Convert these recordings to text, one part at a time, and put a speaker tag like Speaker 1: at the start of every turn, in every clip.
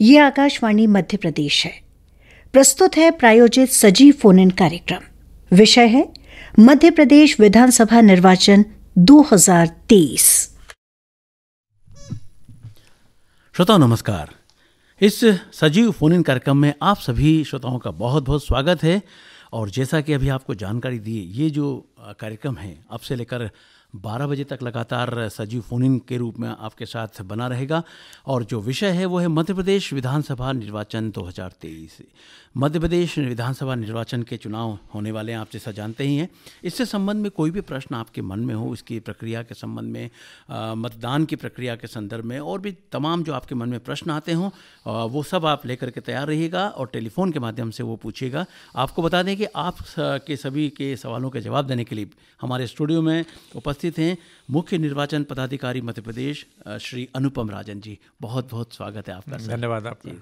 Speaker 1: ये आकाशवाणी मध्य प्रदेश है। प्रस्तुत है प्रायोजित सजीव फ़ोन इन कार्यक्रम। विषय है, मध्य प्रदेश विधानसभा निर्वाचन 2023
Speaker 2: श्रोताओं, नमस्कार। इस सजीव फ़ोन इन कार्यक्रम में आप सभी श्रोताओं का बहुत बहुत स्वागत है। और जैसा कि अभी आपको जानकारी दी, ये जो कार्यक्रम है, अब से लेकर 12 बजे तक लगातार सजीव फ़ोन इन के रूप में आपके साथ बना रहेगा। और जो विषय है, वो है मध्य प्रदेश विधानसभा निर्वाचन 2023 मध्य प्रदेश विधानसभा निर्वाचन के चुनाव होने वाले हैं आप जैसा जानते ही हैं। इससे संबंध में कोई भी प्रश्न आपके मन में हो इसकी प्रक्रिया के संबंध में मतदान की प्रक्रिया के संदर्भ में और भी तमाम जो आपके मन में प्रश्न आते हों वो सब आप लेकर के तैयार रहिएगा और टेलीफोन के माध्यम से वो पूछिएगा। आपको बता दें कि आप के सभी के सवालों के जवाब देने के लिए हमारे स्टूडियो में उपस्थित हैं मुख्य निर्वाचन पदाधिकारी मध्य प्रदेश श्री अनुपम राजन जी। बहुत बहुत स्वागत है आपका
Speaker 3: धन्यवाद आपका।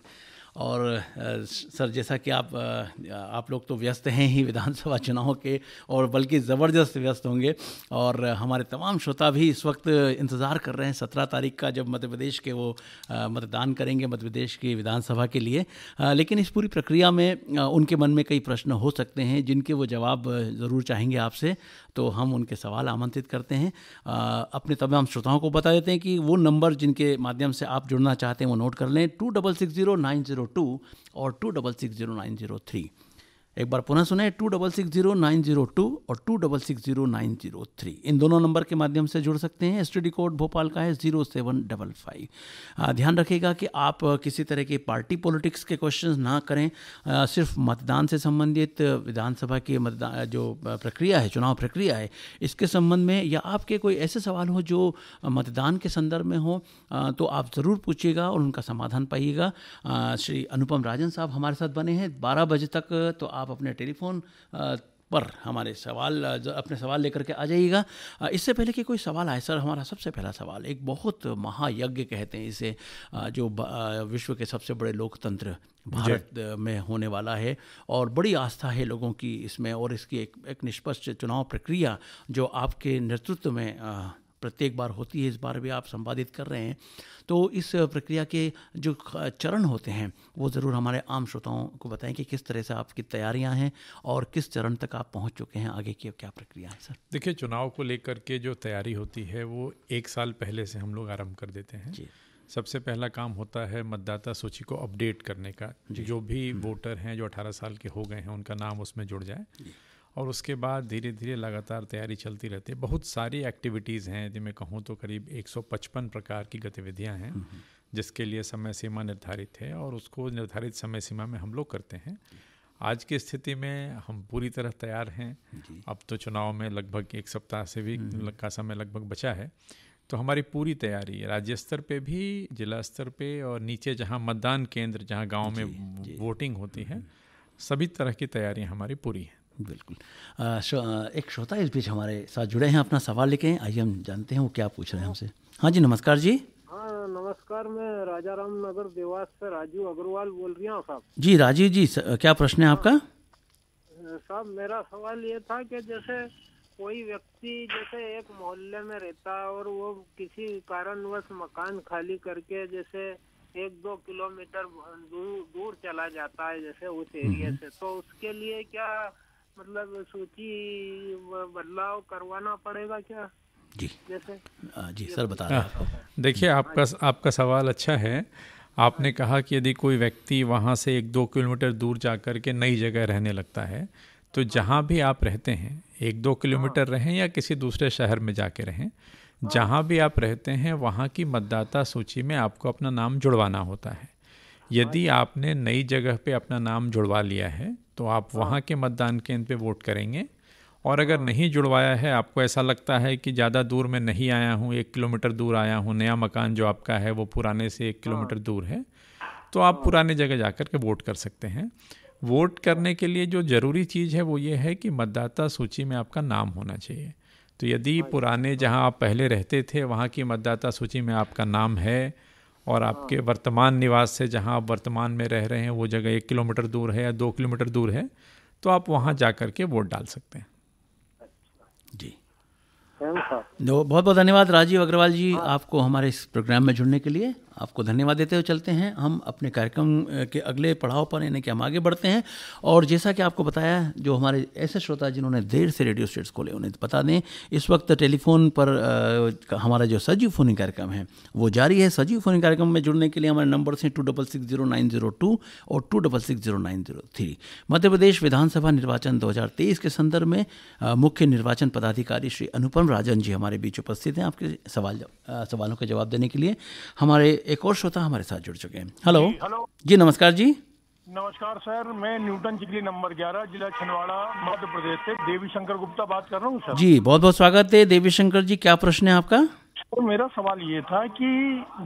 Speaker 2: और सर, जैसा कि आप आप लोग तो व्यस्त हैं ही विधानसभा चुनाव के और बल्कि ज़बरदस्त व्यस्त होंगे और हमारे तमाम श्रोता भी इस वक्त इंतज़ार कर रहे हैं सत्रह तारीख का जब मध्य प्रदेश के वो मतदान करेंगे मध्य प्रदेश की विधानसभा के लिए। लेकिन इस पूरी प्रक्रिया में उनके मन में कई प्रश्न हो सकते हैं जिनके वो जवाब ज़रूर चाहेंगे आपसे। तो हम उनके सवाल आमंत्रित करते हैं। अपने तमाम श्रोताओं को बता देते हैं कि वो नंबर जिनके माध्यम से आप जुड़ना चाहते हैं वो नोट कर लें, two double six zero nine zero two और two double six zero nine zero three. एक बार पुनः सुने two double six zero nine zero two और two double six zero nine zero three इन दोनों नंबर के माध्यम से जुड़ सकते हैं। एसटीडी कोड भोपाल का है ज़ीरो सेवन डबल फाइव ध्यान रखिएगा कि आप किसी तरह की पार्टी पॉलिटिक्स के क्वेश्चन ना करें। आ, सिर्फ़ मतदान से संबंधित विधानसभा की मतदान जो प्रक्रिया है चुनाव प्रक्रिया है इसके संबंध में या आपके कोई ऐसे सवाल हो जो मतदान के संदर्भ में हो आ, तो आप ज़रूर पूछिएगा और उनका समाधान पाइएगा। श्री अनुपम राजन साहब हमारे साथ बने हैं बारह बजे तक तो आप आप अपने टेलीफोन पर हमारे सवाल अपने सवाल लेकर के आ जाइएगा। इससे पहले कि कोई सवाल आए सर हमारा सबसे पहला सवाल एक बहुत महायज्ञ कहते हैं इसे जो विश्व के सबसे बड़े लोकतंत्र भारत में होने वाला है और बड़ी आस्था है लोगों की इसमें और इसकी एक एक निष्पक्ष चुनाव प्रक्रिया जो आपके नेतृत्व में प्रत्येक बार होती है इस बार भी आप संपादित कर रहे हैं। तो इस प्रक्रिया के जो चरण होते हैं वो ज़रूर हमारे आम श्रोताओं को बताएँ कि किस तरह से आपकी तैयारियाँ हैं और किस चरण तक आप पहुँच चुके हैं आगे की क्या प्रक्रिया है सर?
Speaker 3: देखिए चुनाव को लेकर के जो तैयारी होती है वो एक साल पहले से हम लोग आरंभ कर देते हैं। जी। सबसे पहला काम होता है मतदाता सूची को अपडेट करने का। जो। भी वोटर हम्म। हैं जो 18 साल के हो गए हैं उनका नाम उसमें जुड़ जाए। और उसके बाद धीरे धीरे लगातार तैयारी चलती रहती है। बहुत सारी एक्टिविटीज़ हैं यदि मैं कहूँ तो करीब 155 प्रकार की गतिविधियाँ हैं हम्म, हम्म। जिसके लिए समय सीमा निर्धारित है और उसको निर्धारित समय सीमा में हम लोग करते हैं। आज की स्थिति में हम पूरी तरह तैयार हैं। अब तो चुनाव में लगभग एक सप्ताह से भी हम्म, का समय लगभग बचा है। तो हमारी पूरी तैयारी राज्य स्तर पे भी जिला स्तर पे और नीचे जहाँ मतदान केंद्र जहाँ गाँव में वोटिंग होती है सभी तरह की तैयारियाँ हमारी पूरी हैं।
Speaker 2: बिल्कुल। शो, एक श्रोता इस बीच हमारे साथ जुड़े हैं अपना सवाल लेके आइए हम जानते हैं वो क्या पूछ रहे हैं हमसे। हाँ जी नमस्कार जी।
Speaker 4: हाँ नमस्कार मैं राजा राम नगर देवास से राजू अग्रवाल बोल रही हूँ साहब।
Speaker 2: जी राजीव जी स, क्या प्रश्न है आपका?
Speaker 4: साहब मेरा सवाल ये था कि जैसे कोई व्यक्ति जैसे एक मोहल्ले में रहता है और वो किसी कारणवश मकान खाली करके जैसे एक दो किलोमीटर दूर दूर चला जाता है जैसे उस एरिया हम्म। से तो उसके लिए क्या मतलब सूची बदलाव करवाना पड़ेगा क्या?
Speaker 2: जी।
Speaker 4: जैसे?
Speaker 2: जी सर बता रहे
Speaker 3: देखिए आपका आपका सवाल अच्छा है। आपने कहा कि यदि कोई व्यक्ति वहाँ से एक दो किलोमीटर दूर जा कर के नई जगह रहने लगता है तो जहाँ भी आप रहते हैं एक दो किलोमीटर रहें या किसी दूसरे शहर में जाके रहें जहाँ भी आप रहते हैं वहाँ की मतदाता सूची में आपको अपना नाम जुड़वाना होता है। यदि आपने नई जगह पे अपना नाम जुड़वा लिया है तो आप हाँ। वहाँ के मतदान केंद्र पे वोट करेंगे और अगर हाँ। नहीं जुड़वाया है आपको ऐसा लगता है कि ज़्यादा दूर में नहीं आया हूँ एक किलोमीटर दूर आया हूँ नया मकान जो आपका है वो पुराने से एक किलोमीटर हाँ। दूर है तो आप पुराने जगह जा के वोट कर सकते हैं वोट करने के लिए जो ज़रूरी चीज़ है वो ये है कि मतदाता सूची में आपका नाम होना चाहिए तो यदि पुराने जहाँ आप पहले रहते थे वहाँ की मतदाता सूची में आपका नाम है और आपके वर्तमान निवास से जहाँ आप वर्तमान में रह रहे हैं वो जगह एक किलोमीटर दूर है या दो किलोमीटर दूर है तो आप वहाँ जा कर के वोट डाल सकते हैं।
Speaker 2: जी। बहुत बहुत धन्यवाद राजीव अग्रवाल जी आपको हमारे इस प्रोग्राम में जुड़ने के लिए। आपको धन्यवाद देते हुए चलते हैं। हम अपने कार्यक्रम के अगले पड़ाव पर यानी कि हम आगे बढ़ते हैं। और जैसा कि आपको बताया जो हमारे ऐसे श्रोता जिन्होंने देर से रेडियो स्टेट्स खोले उन्हें बता दें इस वक्त टेलीफोन पर आ, हमारा जो सजीव फोनिंग कार्यक्रम है वो जारी है। सजीव फोनिंग कार्यक्रम में जुड़ने के लिए हमारे नंबर हैं two double six zero nine zero two और two double six zero nine zero three. Madhya Pradesh विधानसभा निर्वाचन दो हज़ार तेईस के संदर्भ में मुख्य निर्वाचन पदाधिकारी श्री अनुपम राजन जी हमारे बीच उपस्थित हैं। आपके सवाल सवालों के जवाब देने के लिए हमारे एक और श्रोता हमारे साथ जुड़ चुके हैं। हेलो
Speaker 5: हेलो
Speaker 2: जी नमस्कार जी।
Speaker 5: नमस्कार सर। मैं न्यूटन चिकली नंबर 11 जिला छिंदवाड़ा मध्य प्रदेश से देवी शंकर गुप्ता बात कर रहा हूँ सर।
Speaker 2: जी बहुत बहुत स्वागत है। देवी शंकर जी क्या प्रश्न है आपका?
Speaker 5: तो मेरा सवाल ये था कि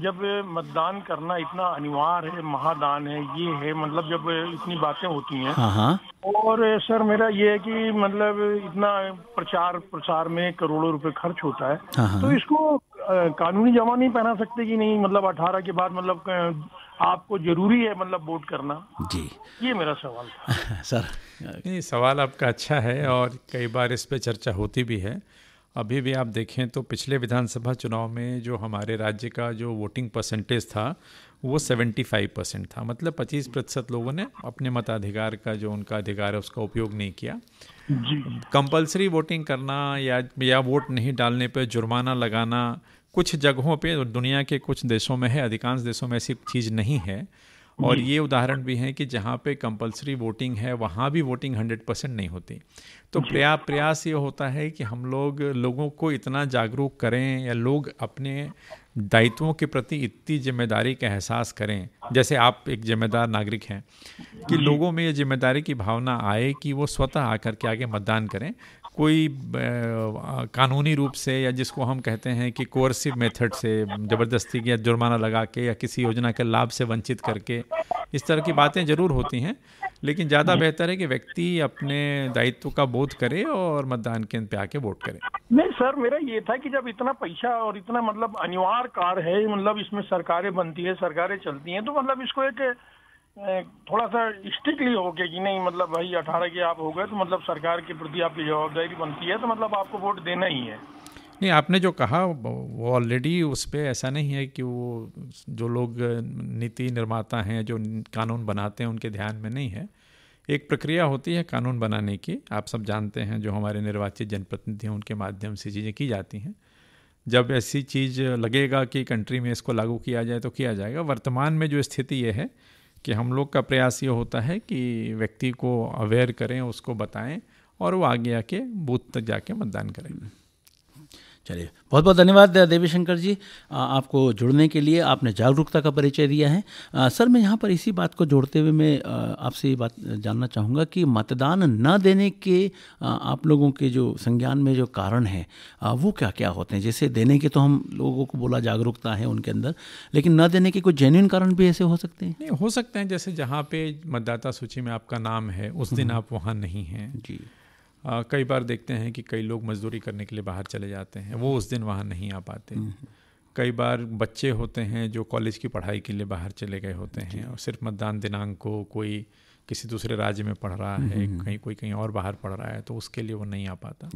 Speaker 5: जब मतदान करना इतना अनिवार्य है महादान है ये है मतलब जब इतनी बातें होती हैं
Speaker 2: हाँ हाँ।
Speaker 5: और सर मेरा ये है कि मतलब इतना प्रचार प्रसार में करोड़ों रुपए खर्च होता है
Speaker 2: हाँ हाँ।
Speaker 5: तो इसको कानूनी जमा नहीं पहना सकते कि नहीं? मतलब अठारह के बाद मतलब आपको ज़रूरी है मतलब वोट करना?
Speaker 2: जी।
Speaker 5: ये मेरा सवाल था।
Speaker 2: सर।
Speaker 3: नहीं सवाल आपका अच्छा है और कई बार इस पे चर्चा होती भी है। अभी भी आप देखें तो पिछले विधानसभा चुनाव में जो हमारे राज्य का जो वोटिंग परसेंटेज था वो 75 परसेंट था। मतलब 25 प्रतिशत लोगों ने अपने मताधिकार का जो उनका अधिकार है उसका उपयोग नहीं किया। कंपलसरी वोटिंग करना या या वोट नहीं डालने पर जुर्माना लगाना कुछ जगहों पे दुनिया के कुछ देशों में है अधिकांश देशों में ऐसी चीज़ नहीं है। और ये उदाहरण भी हैं कि जहाँ पे कंपलसरी वोटिंग है वहाँ भी वोटिंग हंड्रेड परसेंट नहीं होती। तो प्रया प्रयास ये होता है कि हम लोग लोगों को इतना जागरूक करें या लोग अपने दायित्वों के प्रति इतनी ज़िम्मेदारी का एहसास करें। जैसे आप एक जिम्मेदार नागरिक हैं कि लोगों में ये ज़िम्मेदारी की भावना आए कि वो स्वतः आकर के आगे मतदान करें। कोई कानूनी रूप से या जिसको हम कहते हैं कि कोर्सिव मेथड से ज़बरदस्ती या जुर्माना लगा के या किसी योजना के लाभ से वंचित करके इस तरह की बातें ज़रूर होती हैं। लेकिन ज़्यादा बेहतर है कि व्यक्ति अपने दायित्व का बोध करे और मतदान केंद्र पे आके वोट करे।
Speaker 5: नहीं सर मेरा ये था कि जब इतना पैसा और इतना मतलब अनिवार्य कार्य है मतलब इसमें सरकारें बनती है सरकारें चलती हैं तो मतलब इसको एक थोड़ा सा स्ट्रिक्टली हो गया कि नहीं मतलब भाई अठारह के आप हो गए तो मतलब सरकार के प्रति आपकी जवाबदारी बनती है तो मतलब आपको वोट देना ही है।
Speaker 3: नहीं, आपने जो कहा, वो ऑलरेडी उस पर ऐसा नहीं है कि वो जो लोग नीति निर्माता हैं, जो कानून बनाते हैं, उनके ध्यान में नहीं है। एक प्रक्रिया होती है कानून बनाने की। आप सब जानते हैं, जो हमारे निर्वाचित जनप्रतिनिधि हैं, उनके माध्यम से चीज़ें की जाती हैं। जब ऐसी चीज़ लगेगा कि कंट्री में इसको लागू किया जाए तो किया जाएगा। वर्तमान में जो स्थिति ये है कि हम लोग का प्रयास ये होता है कि व्यक्ति को अवेयर करें, उसको बताएँ और वो आगे आके बूथ तक जाके मतदान करें।
Speaker 2: चलिए बहुत बहुत धन्यवाद देवी शंकर जी आपको जुड़ने के लिए आपने जागरूकता का परिचय दिया है। आ, सर मैं यहाँ पर इसी बात को जोड़ते हुए मैं आपसे ये बात जानना चाहूँगा कि मतदान न देने के आप लोगों के जो संज्ञान में जो कारण है वो क्या क्या होते हैं? जैसे देने के तो हम लोगों को बोला जागरूकता है उनके अंदर लेकिन न देने के कुछ जेन्यून कारण भी ऐसे हो सकते हैं?
Speaker 3: नहीं हो सकते हैं जैसे जहाँ पे मतदाता सूची में आपका नाम है उस दिन हम्म। आप वहाँ नहीं हैं।
Speaker 2: जी।
Speaker 3: आ, कई बार देखते हैं कि कई लोग मजदूरी करने के लिए बाहर चले जाते हैं वो उस दिन वहाँ नहीं आ पाते हम्म। कई बार बच्चे होते हैं जो कॉलेज की पढ़ाई के लिए बाहर चले गए होते हैं और सिर्फ़ मतदान दिनांक को कोई किसी दूसरे राज्य में पढ़ रहा है हम्म, हम्म। कहीं कोई कहीं और बाहर पढ़ रहा है तो उसके लिए वो नहीं आ पाता।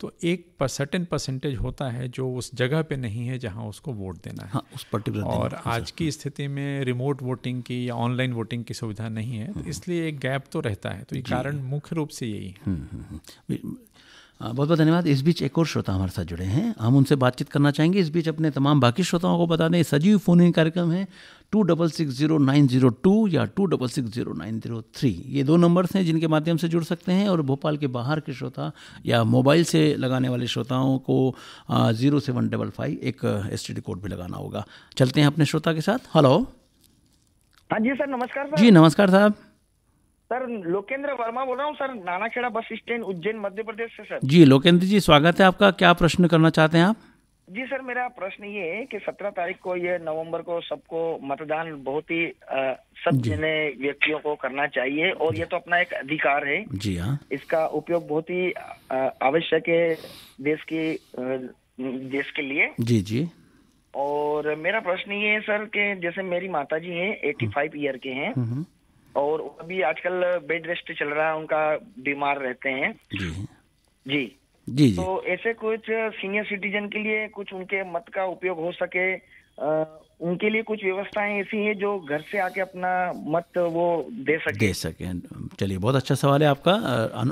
Speaker 3: तो एक सर्टेन परसेंटेज होता है जो उस जगह पे नहीं है जहाँ उसको वोट देना है।
Speaker 2: हाँ, उस पर्टिकुलर
Speaker 3: और आज की स्थिति में रिमोट वोटिंग की या ऑनलाइन वोटिंग की सुविधा नहीं है तो हम्म। इसलिए एक गैप तो रहता है तो ये कारण मुख्य रूप से यही है।
Speaker 2: बहुत बहुत धन्यवाद। इस बीच एक और श्रोता हमारे साथ जुड़े हैं। हम उनसे बातचीत करना चाहेंगे। इस बीच अपने तमाम बाकी श्रोताओं को बता दें सजीव फ़ोन इन कार्यक्रम है two double six zero nine zero two या two double six zero nine zero three ये दो नंबर्स हैं जिनके माध्यम से जुड़ सकते हैं और भोपाल के बाहर के श्रोता या मोबाइल से लगाने वाले श्रोताओं को ज़ीरो सेवन डबल फाइव एक एस कोड भी लगाना होगा। चलते हैं अपने श्रोता के साथ। हेलो
Speaker 6: हाँ जी सर नमस्कार
Speaker 2: सर। जी नमस्कार साहब।
Speaker 6: सर लोकेंद्र वर्मा बोल रहा हूँ sir Nanakheda bus stand Ujjain Madhya Pradesh से सर।
Speaker 2: जी लोकेंद्र जी स्वागत है आपका। क्या प्रश्न करना चाहते हैं आप?
Speaker 6: जी सर मेरा प्रश्न ये है कि सत्रह तारीख को ये नवंबर को सबको मतदान बहुत ही सब जने व्यक्तियों को करना चाहिए और ये तो अपना एक अधिकार है।
Speaker 2: जी हाँ।
Speaker 6: इसका उपयोग बहुत ही आवश्यक है देश की देश के लिए।
Speaker 2: जी जी।
Speaker 6: और मेरा प्रश्न ये है सर कि जैसे मेरी माता जी हैं एटी फाइव ईयर के हैं। हम्म, हम्म। और अभी आजकल बेड रेस्ट चल रहा है उनका बीमार रहते हैं।
Speaker 2: जी।
Speaker 6: जी।
Speaker 2: जी
Speaker 6: तो ऐसे कुछ सीनियर सिटीजन के लिए कुछ उनके मत का उपयोग हो सके आ, उनके लिए कुछ व्यवस्थाएँ ऐसी हैं जो घर से आके अपना मत वो दे सके।
Speaker 2: दे सके। चलिए बहुत अच्छा सवाल है आपका।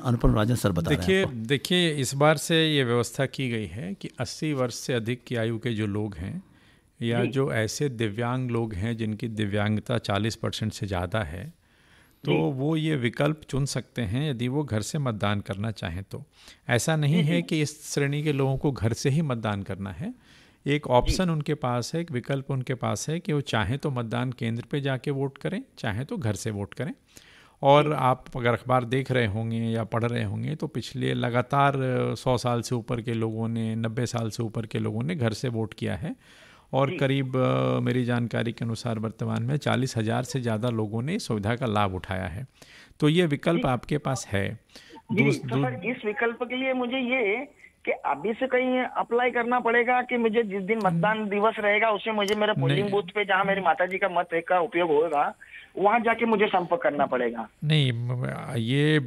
Speaker 2: अनुपम राजन सर बता
Speaker 3: देखिए देखिए इस बार से ये व्यवस्था की गई है कि 80 वर्ष से अधिक की आयु के जो लोग हैं या जो। ऐसे दिव्यांग लोग हैं जिनकी दिव्यांगता 40 परसेंट से ज़्यादा है तो वो ये विकल्प चुन सकते हैं यदि वो घर से मतदान करना चाहें तो। ऐसा नहीं है कि इस श्रेणी के लोगों को घर से ही मतदान करना है। एक ऑप्शन उनके पास है एक विकल्प उनके पास है कि वो चाहें तो मतदान केंद्र पे जाके वोट करें चाहें तो घर से वोट करें। और आप अगर अखबार देख रहे होंगे या पढ़ रहे होंगे तो पिछले लगातार सौ साल से ऊपर के लोगों ने नब्बे साल से ऊपर के लोगों ने घर से वोट किया है। और करीब मेरी जानकारी के अनुसार वर्तमान में चालीस हज़ार से ज़्यादा लोगों ने सुविधा का लाभ उठाया है। तो ये विकल्प आपके पास है।
Speaker 6: दूस, तो दूस, इस विकल्प के लिए मुझे ये कि अभी से कहीं अप्लाई करना पड़ेगा कि मुझे जिस दिन मतदान दिवस रहेगा उसमें मुझे मेरे पोलिंग बूथ पे जहाँ मेरी माता जी का मत का उपयोग होगा वहाँ जाके मुझे संपर्क करना पड़ेगा।
Speaker 3: नहीं ये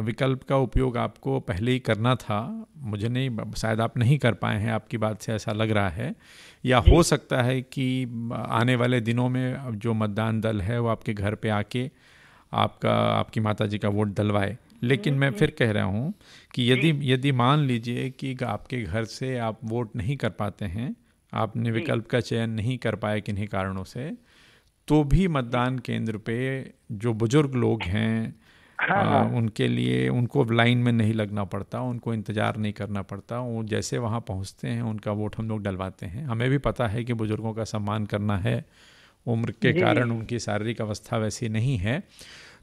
Speaker 3: विकल्प का उपयोग आपको पहले ही करना था। मुझे नहीं शायद आप नहीं कर पाए हैं आपकी बात से ऐसा लग रहा है। या हो सकता है कि आने वाले दिनों में जो मतदान दल है वो आपके घर पे आके आपका आपकी माता जी का वोट डलवाए। लेकिन मैं फिर कह रहा हूँ कि यदि यदि मान लीजिए कि आपके घर से आप वोट नहीं कर पाते हैं आपने विकल्प का चयन नहीं कर पाए किन्हीं कारणों से तो भी मतदान केंद्र पे जो बुज़ुर्ग लोग हैं हाँ, आ, हाँ। उनके लिए उनको लाइन में नहीं लगना पड़ता उनको इंतज़ार नहीं करना पड़ता। वो जैसे वहाँ पहुँचते हैं उनका वोट हम लोग डलवाते हैं। हमें भी पता है कि बुज़ुर्गों का सम्मान करना है। उम्र के कारण उनकी शारीरिक अवस्था वैसी नहीं है।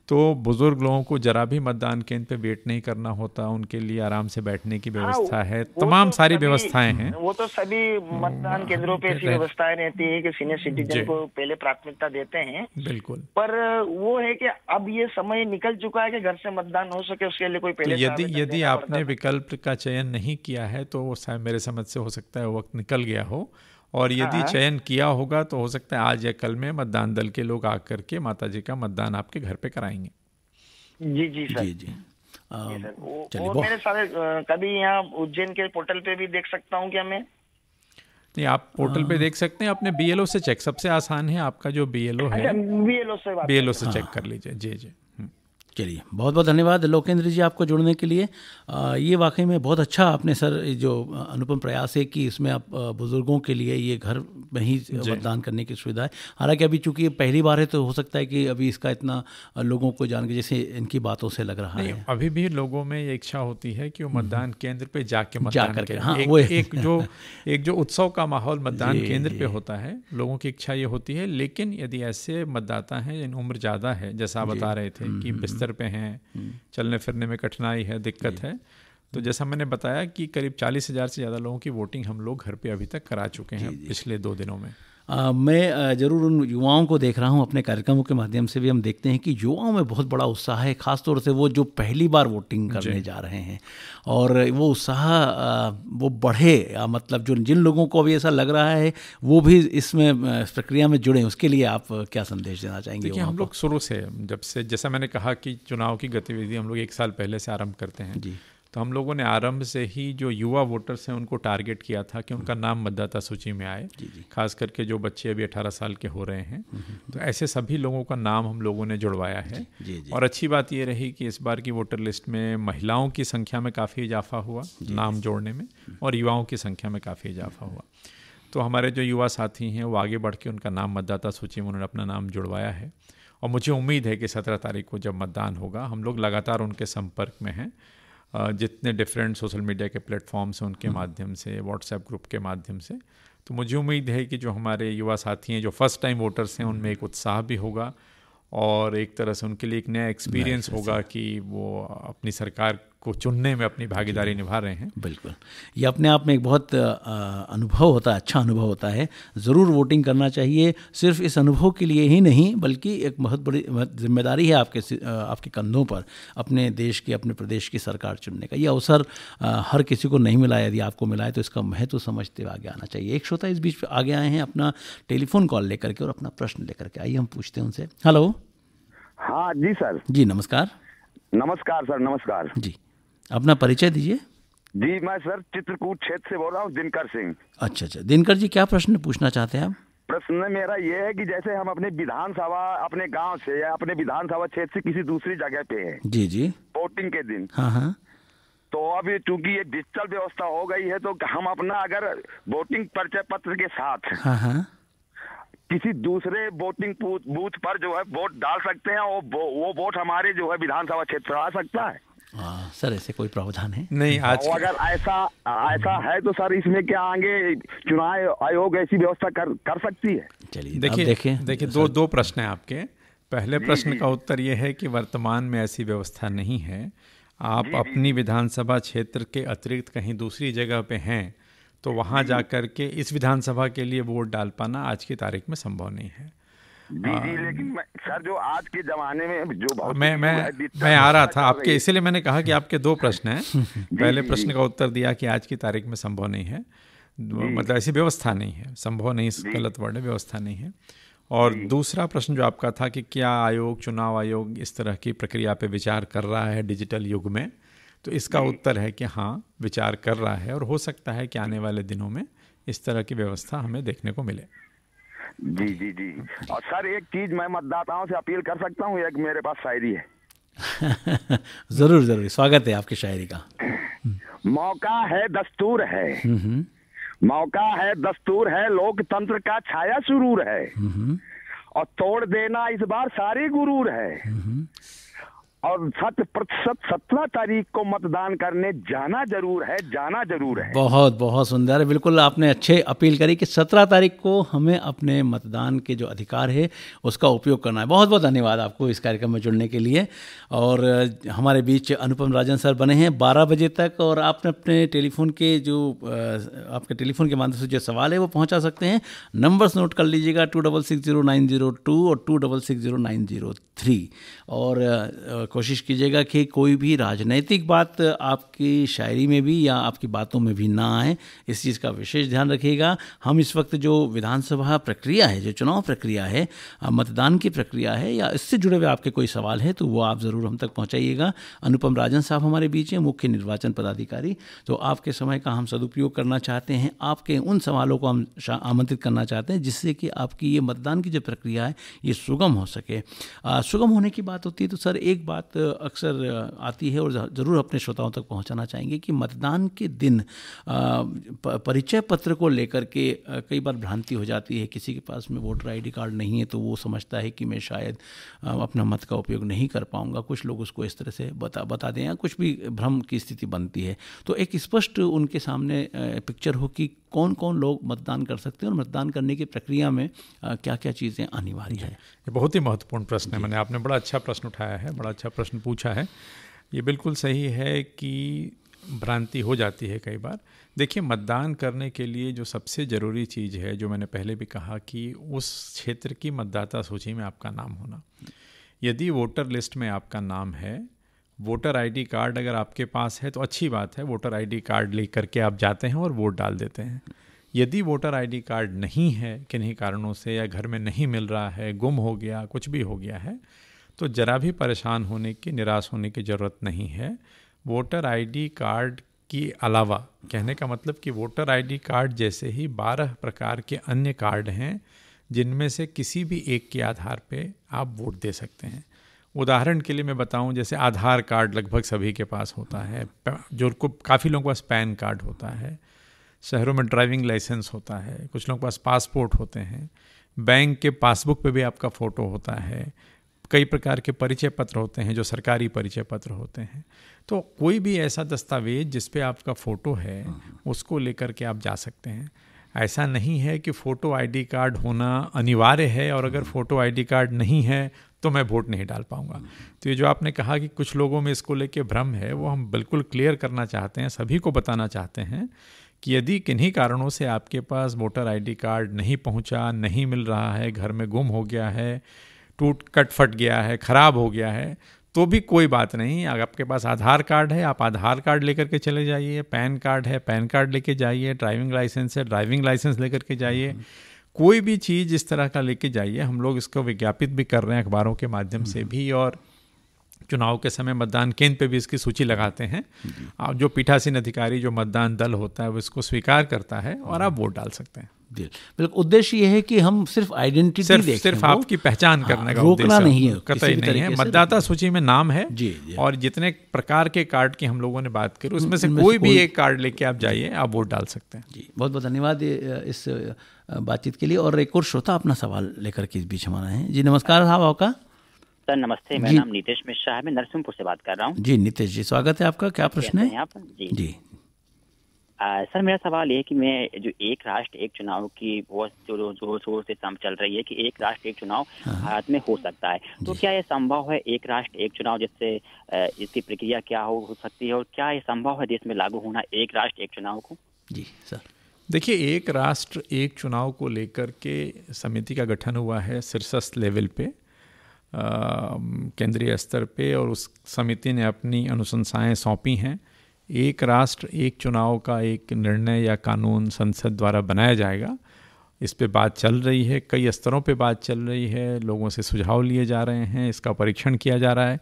Speaker 3: तो बुज़ुर्ग लोगों को जरा भी मतदान केंद्र पे वेट नहीं करना होता उनके लिए आराम से बैठने की हाँ, व्यवस्था है। तमाम तो सारी व्यवस्थाएँ हैं।
Speaker 6: वो तो सभी मतदान केंद्रों पे ऐसी व्यवस्थाएँ रहती है कि सीनियर सिटीजन को पहले प्राथमिकता देते हैं।
Speaker 3: बिल्कुल।
Speaker 6: पर वो है कि अब ये समय निकल चुका है कि घर से मतदान हो सके उसके लिए कोई पहले
Speaker 3: तो यदि यदि आपने विकल्प का चयन नहीं किया है तो मेरे समझ से हो सकता है वक्त निकल गया हो। और यदि हाँ। चयन किया होगा तो हो सकता है आज या कल में मतदान दल के लोग आकर के माता जी का मतदान आपके घर पे कराएँगे।
Speaker 6: जी जी सर। जी जी। वो, मेरे सारे कभी यहाँ उज्जैन के पोर्टल पे भी देख सकता हूँ क्या मैं?
Speaker 3: नहीं आप पोर्टल पे हाँ। देख सकते हैं अपने बीएलओ से चेक। सबसे आसान है आपका जो बीएलओ है
Speaker 6: बीएलओ अच्छा, से
Speaker 3: बीएलओ से चेक कर लीजिए। जी जी।
Speaker 2: चलिए बहुत बहुत धन्यवाद लोकेंद्र जी आपको जुड़ने के लिए। आ, ये वाकई में बहुत अच्छा आपने सर जो अनुपम प्रयास है कि इसमें आप बुज़ुर्गों के लिए ये घर में ही मतदान करने की सुविधा है। हालाँकि अभी चूँकि पहली बार है तो हो सकता है कि अभी इसका इतना लोगों को जान के जैसे इनकी बातों से लग रहा है।
Speaker 3: अभी भी लोगों में ये इच्छा होती है कि वो हम्म। मतदान केंद्र पे जाके मतदान करके हाँ, एक, वो एक जो एक जो उत्सव का माहौल मतदान केंद्र पे होता है लोगों की इच्छा ये होती है। लेकिन यदि ऐसे मतदाता हैं जिन उम्र ज़्यादा है जैसा बता रहे थे कि हम्म, हम्म, बिस्तर पे हैं हम्म। चलने फिरने में कठिनाई है दिक्कत है। तो जैसा मैंने बताया कि करीब चालीस हज़ार से ज़्यादा लोगों की वोटिंग हम लोग घर पे अभी तक करा चुके हैं पिछले दो दिनों में।
Speaker 2: मैं ज़रूर उन युवाओं को देख रहा हूँ अपने कार्यक्रमों के माध्यम से भी हम देखते हैं कि युवाओं में बहुत बड़ा उत्साह है ख़ासतौर से वो जो पहली बार वोटिंग करने जा रहे हैं। और वो उत्साह वो बढ़े मतलब जो जिन लोगों को अभी ऐसा लग रहा है वो भी इसमें इस प्रक्रिया में जुड़े उसके लिए आप क्या संदेश देना चाहेंगे
Speaker 3: देखिए हम लोग शुरू से जब से जैसा मैंने कहा कि चुनाव की गतिविधि हम लोग एक साल पहले से आरंभ करते हैं। जी। तो हम लोगों ने आरंभ से ही जो युवा वोटर्स हैं उनको टारगेट किया था कि उनका नाम मतदाता सूची में आए। खास करके जो बच्चे अभी 18 साल के हो रहे हैं। हम्म, हम्म, तो ऐसे सभी लोगों का नाम हम लोगों ने जुड़वाया है। जी, जी, और अच्छी बात ये रही कि इस बार की वोटर लिस्ट में महिलाओं की संख्या में काफ़ी इजाफा हुआ नाम जोड़ने में और युवाओं की संख्या में काफ़ी इजाफा हुआ। तो हमारे जो युवा साथी हैं वो आगे बढ़ के उनका नाम मतदाता सूची में उन्होंने अपना नाम जुड़वाया है। और मुझे उम्मीद है कि सत्रह तारीख को जब मतदान होगा हम लोग लगातार उनके संपर्क में हैं। जितने डिफरेंट सोशल मीडिया के प्लेटफॉर्म्स हैं उनके हम्म। माध्यम से व्हाट्सएप ग्रुप के माध्यम से। तो मुझे उम्मीद है कि जो हमारे युवा साथी हैं जो फ़र्स्ट टाइम वोटर्स हैं उनमें एक उत्साह भी होगा और एक तरह से उनके लिए एक नया एक्सपीरियंस होगा कि वो अपनी सरकार को चुनने में अपनी भागीदारी निभा रहे हैं।
Speaker 2: बिल्कुल। ये अपने आप में एक बहुत अनुभव होता है अच्छा अनुभव होता है। ज़रूर वोटिंग करना चाहिए सिर्फ़ इस अनुभव के लिए ही नहीं बल्कि एक बहुत बड़ी ज़िम्मेदारी है आपके आपके कंधों पर अपने देश की अपने प्रदेश की सरकार चुनने का। ये अवसर हर किसी को नहीं मिला यदि आपको मिला है तो इसका महत्व समझते हुए आगे आना चाहिए। एक श्रोता इस बीच पर आगे आए हैं अपना टेलीफोन कॉल लेकर के और अपना प्रश्न लेकर के आइए हम पूछते हैं उनसे। हेलो।
Speaker 7: हाँ जी सर।
Speaker 2: जी नमस्कार।
Speaker 7: नमस्कार सर नमस्कार।
Speaker 2: जी। अपना परिचय दीजिए।
Speaker 7: जी मैं सर चित्रकूट क्षेत्र से बोल रहा हूँ दिनकर सिंह।
Speaker 2: अच्छा अच्छा। दिनकर जी क्या प्रश्न पूछना चाहते हैं आप?
Speaker 7: प्रश्न मेरा ये है कि जैसे हम अपने विधानसभा अपने गाँव से या अपने विधानसभा क्षेत्र से किसी दूसरी जगह पे हैं।
Speaker 2: जी जी।
Speaker 7: वोटिंग के दिन।
Speaker 2: हाँ हाँ।
Speaker 7: तो अब चूँकि ये डिजिटल व्यवस्था हो गई है तो हम अपना अगर वोटिंग परिचय पत्र के साथ
Speaker 2: हाँ हाँ।
Speaker 7: किसी दूसरे वोटिंग बूथ पर जो है वोट डाल सकते हैं और वो, वो वोट हमारे जो है विधानसभा क्षेत्र आ सकता है।
Speaker 2: आ, सर ऐसे कोई प्रावधान है?
Speaker 3: नहीं आज
Speaker 7: अगर ऐसा ऐसा है तो सर इसमें क्या आगे चुनाव आयोग ऐसी व्यवस्था कर कर सकती है?
Speaker 2: चलिए
Speaker 3: देखिए देखिए देखिए दो दो प्रश्न है आपके। पहले प्रश्न का उत्तर यह है कि वर्तमान में ऐसी व्यवस्था नहीं है। आप अपनी विधानसभा क्षेत्र के अतिरिक्त कहीं दूसरी जगह पे हैं तो वहाँ जा। कर के इस विधानसभा के लिए वोट डाल पाना आज की तारीख में संभव नहीं है।
Speaker 7: जी लेकिन मैं, सर जो आज के जमाने में जो
Speaker 3: मैं मैं मैं आ रहा था आपके इसीलिए मैंने कहा कि आपके दो प्रश्न हैं। पहले प्रश्न का उत्तर दिया कि आज की तारीख में संभव नहीं है। मतलब ऐसी व्यवस्था नहीं है। संभव नहीं गलत वर्ड है व्यवस्था नहीं है। और दूसरा प्रश्न जो आपका था कि क्या आयोग चुनाव आयोग इस तरह की प्रक्रिया पे विचार कर रहा है डिजिटल युग में? तो इसका उत्तर है कि हाँ विचार कर रहा है और हो सकता है कि आने वाले दिनों में इस तरह की व्यवस्था हमें देखने को मिले।
Speaker 7: जी जी जी। और सर एक चीज़ मैं मतदाताओं से अपील कर सकता हूँ एक मेरे पास शायरी है।
Speaker 2: ज़रूर ज़रूर। स्वागत है आपकी शायरी का।
Speaker 7: मौका है दस्तूर है।
Speaker 2: हम्म, हम्म।
Speaker 7: मौका है दस्तूर है। लोकतंत्र का छाया सुरूर है।
Speaker 2: हम्म,
Speaker 7: और तोड़ देना इस बार सारी गुरूर है। और शत प्रतिशत सत्रह तारीख को मतदान करने जाना ज़रूर है, जाना ज़रूर है।
Speaker 2: बहुत बहुत सुंदर। बिल्कुल आपने अच्छे अपील करी कि सत्रह तारीख को हमें अपने मतदान के जो अधिकार है, उसका उपयोग करना है। बहुत बहुत धन्यवाद आपको इस कार्यक्रम में जुड़ने के लिए। और हमारे बीच अनुपम राजन सर बने हैं बारह बजे तक और आपने अपने टेलीफोन के जो आपके टेलीफोन के माध्यम से जो सवाल है वो पहुँचा सकते हैं। नंबर्स नोट कर लीजिएगा two double six zero nine zero two और two double six zero nine zero three. और कोशिश कीजिएगा कि कोई भी राजनैतिक बात आपकी शायरी में भी या आपकी बातों में भी ना आए। इस चीज़ का विशेष ध्यान रखिएगा। हम इस वक्त जो विधानसभा प्रक्रिया है, जो चुनाव प्रक्रिया है मतदान की प्रक्रिया है या इससे जुड़े हुए आपके कोई सवाल है तो वो आप ज़रूर हम तक पहुँचाइएगा। अनुपम राजन साहब हमारे बीच हैं, मुख्य निर्वाचन पदाधिकारी। तो आपके समय का हम सदुपयोग करना चाहते हैं। आपके उन सवालों को हम आमंत्रित करना चाहते हैं, जिससे कि आपकी ये मतदान की जो प्रक्रिया है, ये सुगम हो सके। सुगम होने की बात होती है तो सर एक बात अक्सर आती है और ज़रूर अपने श्रोताओं तक पहुंचाना चाहेंगे कि मतदान के दिन परिचय पत्र को लेकर के कई बार भ्रांति हो जाती है, किसी के पास में वोटर आईडी कार्ड नहीं है तो वो समझता है कि मैं शायद अपना मत का उपयोग नहीं कर पाऊँगा। कुछ लोग उसको इस तरह से बता बता दें या कुछ भी भ्रम की स्थिति बनती है। तो एक स्पष्ट उनके सामने पिक्चर हो कि कौन कौन लोग मतदान कर सकते हैं और मतदान करने की प्रक्रिया में क्या क्या चीज़ें अनिवार्य है?
Speaker 3: ये बहुत ही महत्वपूर्ण प्रश्न है। मैंने आपने बड़ा अच्छा प्रश्न उठाया है बड़ा अच्छा प्रश्न पूछा है। ये बिल्कुल सही है कि भ्रांति हो जाती है कई बार। देखिए मतदान करने के लिए जो सबसे ज़रूरी चीज़ है जो मैंने पहले भी कहा कि उस क्षेत्र की मतदाता सूची में आपका नाम होना। यदि वोटर लिस्ट में आपका नाम है वोटर आईडी कार्ड अगर आपके पास है तो अच्छी बात है, वोटर आईडी कार्ड ले करके आप जाते हैं और वोट डाल देते हैं। यदि वोटर आईडी कार्ड नहीं है, किन्हीं कारणों से, या घर में नहीं मिल रहा है, गुम हो गया, कुछ भी हो गया है तो ज़रा भी परेशान होने की, निराश होने की ज़रूरत नहीं है। वोटर आईडी कार्ड के अलावा, कहने का मतलब कि वोटर आईडी कार्ड जैसे ही बारह प्रकार के अन्य कार्ड हैं, जिनमें से किसी भी एक के आधार पे आप वोट दे सकते हैं। उदाहरण के लिए मैं बताऊँ, जैसे आधार कार्ड लगभग सभी के पास होता है, जो को काफ़ी लोगों के पास पैन कार्ड होता है, शहरों में ड्राइविंग लाइसेंस होता है, कुछ लोगों के पास पासपोर्ट होते हैं, बैंक के पासबुक पे भी आपका फ़ोटो होता है, कई प्रकार के परिचय पत्र होते हैं, जो सरकारी परिचय पत्र होते हैं। तो कोई भी ऐसा दस्तावेज़ जिस पे आपका फ़ोटो है, उसको लेकर के आप जा सकते हैं। ऐसा नहीं है कि फ़ोटो आईडी कार्ड होना अनिवार्य है, और अगर फ़ोटो आईडी कार्ड नहीं है तो मैं वोट नहीं डाल पाऊँगा। तो ये जो आपने कहा कि कुछ लोगों में इसको लेके भ्रम है, वो हम बिल्कुल क्लियर करना चाहते हैं, सभी को बताना चाहते हैं कि यदि किन्हीं कारणों से आपके पास वोटर आईडी कार्ड नहीं पहुँचा, नहीं मिल रहा है, घर में गुम हो गया है, टूट, कट फट गया है, ख़राब हो गया है तो भी कोई बात नहीं। अगर आपके पास आधार कार्ड है, आप आधार कार्ड लेकर के चले जाइए, पैन कार्ड है, पैन कार्ड लेके जाइए, ड्राइविंग लाइसेंस है, ड्राइविंग लाइसेंस लेकर के जाइए। कोई भी चीज़ इस तरह का लेके जाइए हम लोग इसको विज्ञापित भी कर रहे हैं अखबारों के माध्यम से भी और चुनाव के समय मतदान केंद्र पे भी इसकी सूची लगाते हैं। जो। पीठासीन अधिकारी जो मतदान दल होता है वो इसको स्वीकार करता है और आप वोट डाल सकते हैं।
Speaker 2: बिल्कुल उद्देश्य ये है कि हम सिर्फ़ आइडेंटिटी
Speaker 3: सिर्फ़ देखें सिर्फ़ आपकी पहचान करने हाँ, का
Speaker 2: रोकना नहीं है
Speaker 3: कतई नहीं है। मतदाता सूची में नाम है जी, जी। और जितने प्रकार के कार्ड की हम लोगों ने बात करी उसमें से कोई भी एक कार्ड लेके आप जाइए आप वोट डाल सकते हैं।
Speaker 2: जी बहुत बहुत धन्यवाद इस बातचीत के लिए। और एक और श्रोता अपना सवाल लेकर के इस बीच हमारा है। जी नमस्कार साहब आपका।
Speaker 8: सर नमस्ते मेरा नाम नीतीश मिश्रा है। मैं नरसिंहपुर से बात कर रहा हूँ।
Speaker 2: जी नीतीश जी स्वागत है आपका। क्या प्रश्न है?
Speaker 8: जी। जी। आ, सर मेरा सवाल ये कि मैं जो एक राष्ट्र एक चुनाव की बहुत ज़ोर ज़ोर शोर से चल रही है कि एक राष्ट्र एक चुनाव हाँ। भारत में हो सकता है। तो क्या यह संभव है एक राष्ट्र एक चुनाव जिससे इसकी प्रक्रिया क्या हो, हो सकती है और क्या यह संभव है देश में लागू होना एक राष्ट्र एक चुनाव को?
Speaker 2: जी सर।
Speaker 3: देखिए एक राष्ट्र एक चुनाव को लेकर के समिति का गठन हुआ है शीर्षस्थ लेवल पे केंद्रीय स्तर पे और उस समिति ने अपनी अनुशंसाएँ सौंपी हैं। एक राष्ट्र, एक चुनाव का एक निर्णय या कानून संसद द्वारा बनाया जाएगा। इस पे बात चल रही है, कई स्तरों पे बात चल रही है, लोगों से सुझाव लिए जा रहे हैं, इसका परीक्षण किया जा रहा है।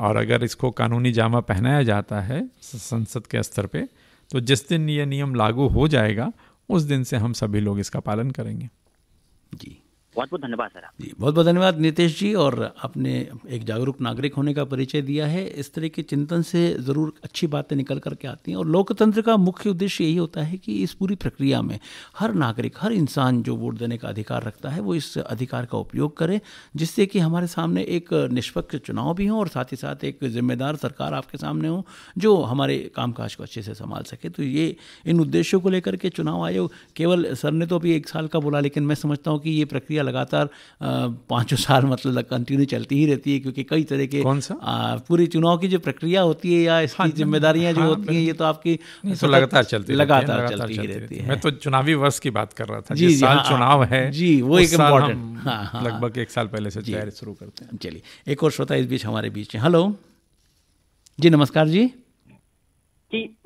Speaker 3: और अगर इसको कानूनी जामा पहनाया जाता है संसद के स्तर पे तो जिस दिन ये नियम लागू हो जाएगा, उस दिन से हम सभी लोग इसका पालन करेंगे।
Speaker 2: जी।
Speaker 8: बहुत बहुत धन्यवाद, सर
Speaker 2: जी, बहुत बहुत धन्यवाद नीतीश जी और आपने एक जागरूक नागरिक होने का परिचय दिया है। इस तरह के चिंतन से ज़रूर अच्छी बातें निकल करके आती हैं और लोकतंत्र का मुख्य उद्देश्य यही होता है कि इस पूरी प्रक्रिया में हर नागरिक, हर इंसान जो वोट देने का अधिकार रखता है, वो इस अधिकार का उपयोग करे, जिससे कि हमारे सामने एक निष्पक्ष चुनाव भी हो और साथ ही साथ एक जिम्मेदार सरकार आपके सामने हो, जो हमारे कामकाज को अच्छे से संभाल सके। तो ये इन उद्देश्यों को लेकर के चुनाव आयोग, केवल सर ने तो अभी एक साल का बोला, लेकिन मैं समझता हूँ कि ये प्रक्रिया प्रक्रिया लगातार पाँचों साल मतलब कंटिन्यू चलती ही रहती है क्योंकि कई तरह के
Speaker 3: कौन सा?
Speaker 2: पूरी चुनाव की जो प्रक्रिया होती है या इसकी हाँ, जिम्मेदारियाँ जो हाँ, होती हैं ये तो आपकी
Speaker 3: तो लगातार चलती
Speaker 2: लगातार चलती ही रहती है।
Speaker 3: मैं तो चुनावी वर्ष की बात कर रहा था जी साल हाँ, चुनाव है
Speaker 2: जी वो एक इम्पोर्टेंट
Speaker 3: लगभग एक साल पहले से तैयारी शुरू करते हैं।
Speaker 2: चलिए एक और श्रोता इस बीच हमारे बीच है। हेलो जी नमस्कार जी।
Speaker 9: जी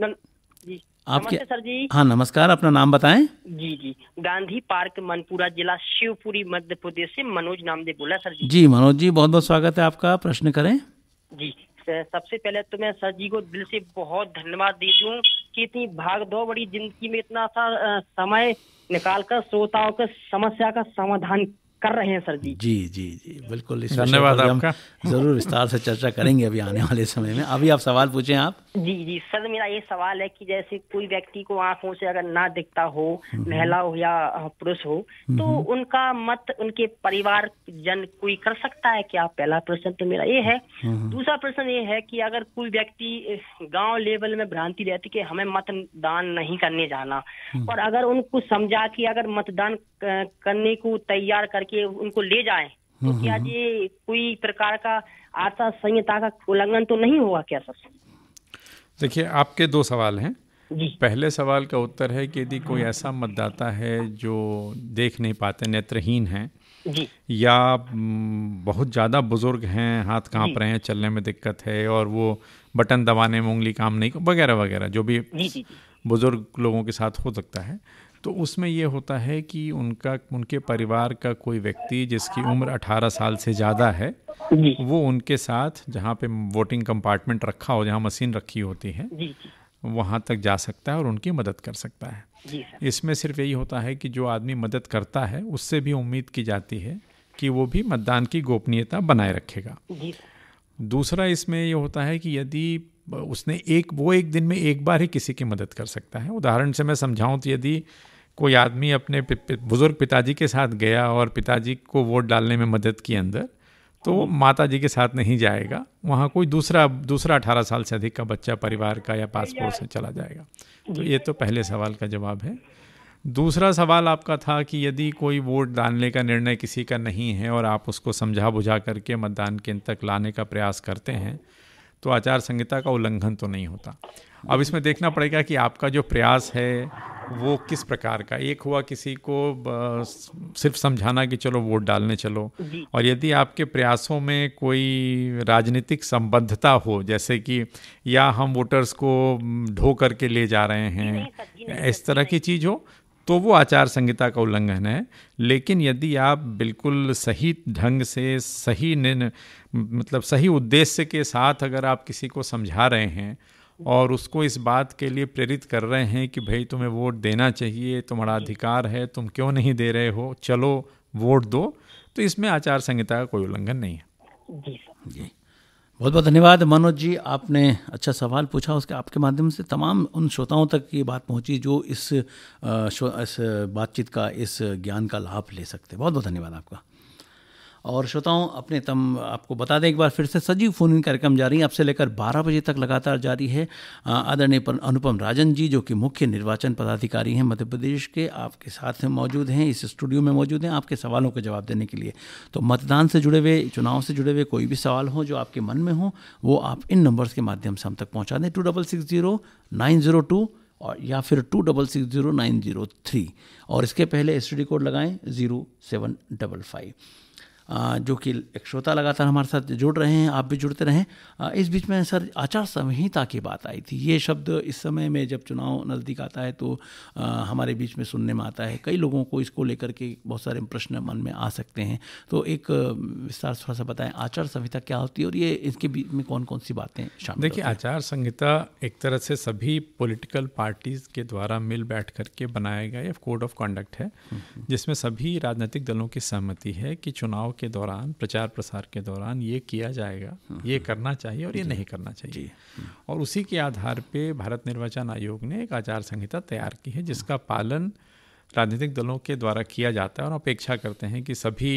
Speaker 2: आपके सर जी। हाँ नमस्कार अपना नाम बताएँ।
Speaker 9: जी जी। गांधी पार्क मनपुरा जिला शिवपुरी मध्य प्रदेश से मनोज नामदेव बोला सर जी।
Speaker 2: जी मनोज जी बहुत बहुत स्वागत है आपका। प्रश्न करें।
Speaker 9: जी सबसे पहले तो मैं सर जी को दिल से बहुत धन्यवाद दे दूँ कि इतनी भाग दो बड़ी ज़िंदगी में इतना सा समय निकाल कर श्रोताओं के समस्या का समाधान कर रहे हैं सर जी।
Speaker 2: जी जी जी बिल्कुल।
Speaker 3: धन्यवाद आपका।
Speaker 2: ज़रूर विस्तार से चर्चा करेंगे अभी आने वाले समय में। अभी आप सवाल पूछें आप।
Speaker 9: जी जी सर मेरा ये सवाल है कि जैसे कोई व्यक्ति को आँखों से अगर ना दिखता हो हम्म। महिला हो या पुरुष हो तो हम्म। उनका मत उनके परिवार जन कोई कर सकता है क्या पहला प्रश्न तो मेरा ये है हम्म। दूसरा प्रश्न ये है कि अगर कोई व्यक्ति गाँव लेवल में भ्रांति रहती कि हमें मतदान नहीं करने जाना और अगर उनको समझा कि अगर मतदान करने को तैयार करके उनको ले जाए तो हम्म, क्या हम्म, ये हम्म। कोई प्रकार का आचार संहिता का उल्लंघन तो नहीं हुआ क्या सर
Speaker 3: देखिए आपके दो सवाल हैं। पहले सवाल का उत्तर है कि यदि कोई ऐसा मतदाता है जो देख नहीं पाते नेत्रहीन है जी। या बहुत ज़्यादा बुज़ुर्ग हैं हाथ काँप रहे हैं चलने में दिक्कत है और वो बटन दबाने में उंगली काम नहीं वगैरह वगैरह जो भी बुज़ुर्ग लोगों के साथ हो सकता है। तो उसमें ये होता है कि उनका उनके परिवार का कोई व्यक्ति जिसकी उम्र 18 साल से ज़्यादा है वो उनके साथ जहाँ पे वोटिंग कंपार्टमेंट रखा हो जहाँ मशीन रखी होती है वहाँ तक जा सकता है और उनकी मदद कर सकता है। इसमें सिर्फ़ यही होता है कि जो आदमी मदद करता है उससे भी उम्मीद की जाती है कि वो भी मतदान की गोपनीयता बनाए रखेगा। दूसरा इसमें ये होता है कि यदि उसने एक वो एक दिन में एक बार ही किसी की मदद कर सकता है। उदाहरण से मैं समझाऊं तो यदि कोई आदमी अपने बुज़ुर्ग पिताजी के साथ गया और पिताजी को वोट डालने में मदद की अंदर तो वो माता जी के साथ नहीं जाएगा। वहाँ कोई दूसरा दूसरा अठारह साल से अधिक का बच्चा परिवार का या पासपोर्ट से चला जाएगा। तो ये तो पहले सवाल का जवाब है। दूसरा सवाल आपका था कि यदि कोई वोट डालने का निर्णय किसी का नहीं है और आप उसको समझा बुझा करके मतदान केंद्र तक लाने का प्रयास करते हैं तो आचार संहिता का उल्लंघन तो नहीं होता। अब इसमें देखना पड़ेगा कि आपका जो प्रयास है वो किस प्रकार का। एक हुआ किसी को सिर्फ़ समझाना कि चलो वोट डालने चलो। और यदि आपके प्रयासों में कोई राजनीतिक संबद्धता हो जैसे कि या हम वोटर्स को ढो करके ले जा रहे हैं इस तरह की चीज़ हो तो वो आचार संहिता का उल्लंघन है। लेकिन यदि आप बिल्कुल सही ढंग से सही मतलब सही उद्देश्य के साथ अगर आप किसी को समझा रहे हैं और उसको इस बात के लिए प्रेरित कर रहे हैं कि भाई तुम्हें वोट देना चाहिए तुम्हारा अधिकार है तुम क्यों नहीं दे रहे हो? चलो वोट दो। तो इसमें आचार संहिता का कोई उल्लंघन नहीं है।
Speaker 9: जी।
Speaker 2: जी। बहुत बहुत धन्यवाद। मनोज जी आपने अच्छा सवाल पूछा उसके आपके माध्यम से तमाम उन श्रोताओं तक ये बात पहुँची जो इस इस बातचीत का इस ज्ञान का लाभ ले सकते। बहुत बहुत धन्यवाद आपका। और श्रोताओं, अपने तम, आपको बता दें, एक बार फिर से सजीव फ़ोन इन कार्यक्रम जारी है। अब से लेकर 12 बजे तक लगातार जारी है आदरणीय अनुपम राजन जी, जो कि मुख्य निर्वाचन पदाधिकारी हैं, मध्य प्रदेश के, आपके साथ मौजूद हैं, इस स्टूडियो में मौजूद हैं आपके सवालों के जवाब देने के लिए। तो मतदान से जुड़े हुए, चुनाव से जुड़े हुए कोई भी सवाल हो, जो आपके मन में हो, वो आप इन नंबर्स के माध्यम से हम तक पहुँचा दें two double six zero nine zero two और, या फिर two double six zero nine zero three और इसके पहले एस कोड लगाएँ ज़ीरो सेवन डबल फाइव जो कि एक श्रोता लगातार हमारे साथ जुड़ रहे हैं आप भी जुड़ते रहें। इस बीच में सर आचार संहिता की बात आई थी। ये शब्द इस समय में जब चुनाव नज़दीक आता है तो हमारे बीच में सुनने में आता है। कई लोगों को इसको लेकर के बहुत सारे प्रश्न मन में आ सकते हैं। तो एक विस्तार थोड़ा सा बताएँ आचार संहिता क्या होती है और ये इसके बीच में कौन कौन सी बातें शामिल
Speaker 3: देखिए आचार संहिता एक तरह से सभी पोलिटिकल पार्टीज़ के द्वारा मिल बैठ करके बनाया गया कोड ऑफ़ कंडक्ट है हम्म, हम्म। जिसमें सभी राजनीतिक दलों की सहमति है कि चुनाव के दौरान प्रचार प्रसार के दौरान ये किया जाएगा ये करना चाहिए और ये नहीं करना चाहिए। और उसी के आधार पे भारत निर्वाचन आयोग ने एक आचार संहिता तैयार की है जिसका पालन राजनीतिक दलों के द्वारा किया जाता है और अपेक्षा करते हैं कि सभी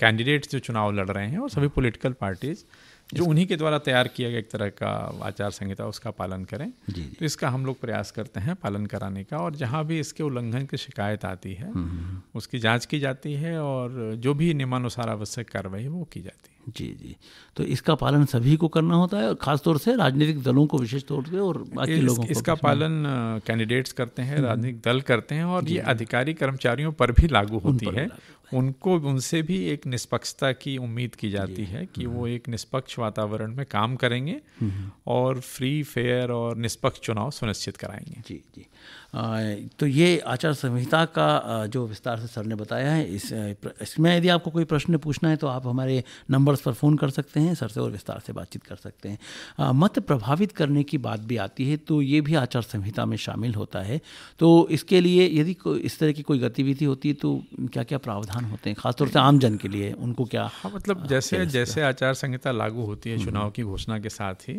Speaker 3: कैंडिडेट्स जो चुनाव लड़ रहे हैं और सभी पॉलिटिकल पार्टीज़ जो उन्हीं के द्वारा तैयार किया गया एक तरह का आचार संहिता उसका पालन करें। जी, तो इसका हम लोग प्रयास करते हैं पालन कराने का और जहाँ भी इसके उल्लंघन की शिकायत आती है हम्म, हम्म, हम्म। उसकी जाँच की जाती है और जो भी नियमानुसार आवश्यक कार्रवाई है वो की जाती है।
Speaker 2: जी जी। तो इसका पालन सभी को करना होता है खासतौर से राजनीतिक दलों को विशेष तौर पे और बाकी इस, लोगों
Speaker 3: को इसका पालन कैंडिडेट्स करते हैं राजनीतिक दल करते हैं और ये अधिकारी कर्मचारियों पर भी लागू होती है। उनको उनसे भी एक निष्पक्षता की उम्मीद की जाती है कि वो एक निष्पक्ष वातावरण में काम करेंगे और फ्री फेयर और निष्पक्ष चुनाव सुनिश्चित कराएँगे।
Speaker 2: जी जी। तो ये आचार संहिता का जो विस्तार से सर ने बताया है इस इसमें यदि आपको कोई प्रश्न पूछना है तो आप हमारे नंबर्स पर फ़ोन कर सकते हैं सर से और विस्तार से बातचीत कर सकते हैं। मत प्रभावित करने की बात भी आती है तो ये भी आचार संहिता में शामिल होता है। तो इसके लिए यदि इस तरह की कोई गतिविधि होती है तो क्या क्या प्रावधान होते हैं खासतौर से आम जन के लिए उनको क्या
Speaker 3: हाँ मतलब जैसे जैसे आचार संहिता लागू होती है चुनाव की घोषणा के साथ ही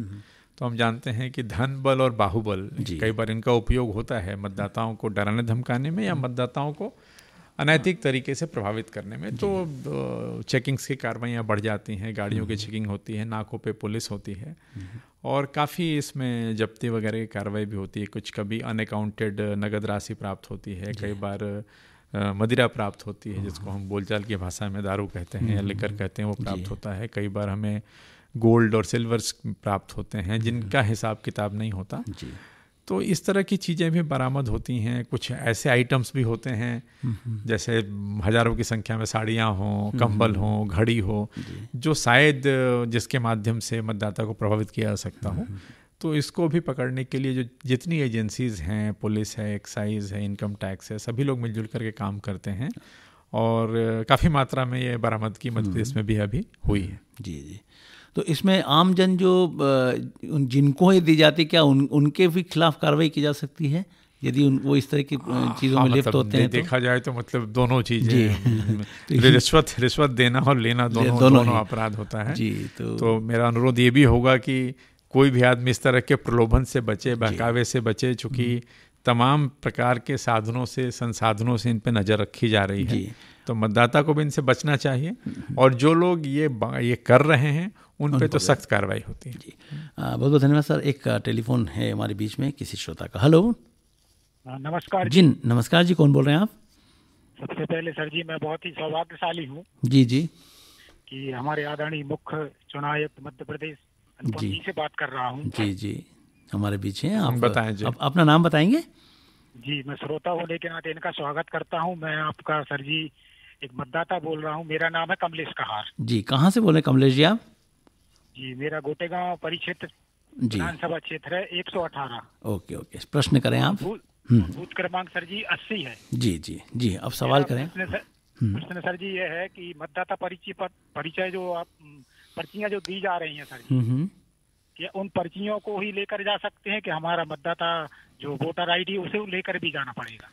Speaker 3: तो हम जानते हैं कि धन बल और बाहुबल कई बार इनका उपयोग होता है मतदाताओं को डराने धमकाने में या मतदाताओं को अनैतिक तरीके से प्रभावित करने में। तो चेकिंग्स की कार्रवाइयाँ बढ़ जाती हैं गाड़ियों की चेकिंग होती है नाकों पे पुलिस होती है। और काफ़ी इसमें जब्ती वगैरह की कार्रवाई भी होती है। कुछ कभी अनअकाउंटेड नगद राशि प्राप्त होती है कई बार मदिरा प्राप्त होती है जिसको हम बोलचाल की भाषा में दारू कहते हैं या लिकर कहते हैं वो प्राप्त होता है। कई बार हमें गोल्ड और सिल्वर प्राप्त होते हैं जिनका हिसाब किताब नहीं होता। जी। तो इस तरह की चीज़ें भी बरामद होती हैं कुछ ऐसे आइटम्स भी होते हैं जैसे हज़ारों की संख्या में साड़ियाँ हों कंबल हों घड़ी हो जो। शायद जिसके माध्यम से मतदाता को प्रभावित किया जा सकता हो। तो इसको भी पकड़ने के लिए जो जितनी एजेंसीज़ हैं पुलिस है एक्साइज है इनकम टैक्स है सभी लोग मिलजुल करके काम करते हैं। और काफ़ी मात्रा में ये बरामद की मध्य प्रदेश में भी अभी हुई है।
Speaker 2: जी जी। तो इसमें आम जन जो जिनको ये दी जाती क्या उन उनके भी खिलाफ कार्रवाई की जा सकती है यदि उन वो इस तरह की हाँ, चीज़ों हाँ, में लिप्त मतलब होते हैं
Speaker 3: तो? देखा तो? जाए तो मतलब दोनों चीज़ें रिश्वत रिश्वत देना और लेना दोनों दोनों, दोनों अपराध होता है जी तो, तो मेरा अनुरोध ये भी होगा कि कोई भी आदमी इस तरह के प्रलोभन से बचे बहकावे से बचे चूँकि हम्म। तमाम प्रकार के साधनों से संसाधनों से इन पर नज़र रखी जा रही है तो मतदाता को भी इनसे बचना चाहिए हम्म। और जो लोग ये ये कर रहे हैं उन पे तो सख्त कार्रवाई होती है। जी।
Speaker 2: बहुत बहुत धन्यवाद सर। एक टेलीफोन है हमारे बीच में किसी श्रोता का। हेलो।
Speaker 10: नमस्कार
Speaker 2: जी। नमस्कार जी कौन बोल रहे हैं आप?
Speaker 10: सबसे पहले सर जी मैं बहुत ही सौभाग्यशाली हूँ
Speaker 2: जी जी।
Speaker 10: कि हमारे आदरणीय मुख्य चुनाव आयुक्त मध्य प्रदेश जी। से बात कर रहा हूँ।
Speaker 2: जी जी। हमारे बीच हैं आप।
Speaker 3: बताएँ जी।
Speaker 2: आप अपना नाम बताएँगे?
Speaker 10: जी मैं श्रोता हूँ लेकिन नाते इनका स्वागत करता हूँ। मैं आपका सर जी एक मतदाता बोल रहा हूँ। मेरा नाम है कमलेश कहार।
Speaker 2: जी कहाँ से बोले कमलेश जी आप?
Speaker 10: जी मेरा गोटेगांव परिक्षेत्र विधानसभा क्षेत्र है एक सौ अठारह।
Speaker 2: Okay okay. प्रश्न करें आप?
Speaker 10: हम्म। बूथ क्रमांक सर जी अस्सी है।
Speaker 2: जी जी जी अब सवाल करें।
Speaker 10: हम्म। प्रश्न सर जी ये है कि मतदाता परिचय परिचय जो आप पर्चियाँ जो दी जा रही हैं सर जी हम्म, कि उन पर्चियों को ही लेकर जा सकते हैं कि हमारा मतदाता जो वोटर आईडी उसे लेकर भी जाना पड़ेगा?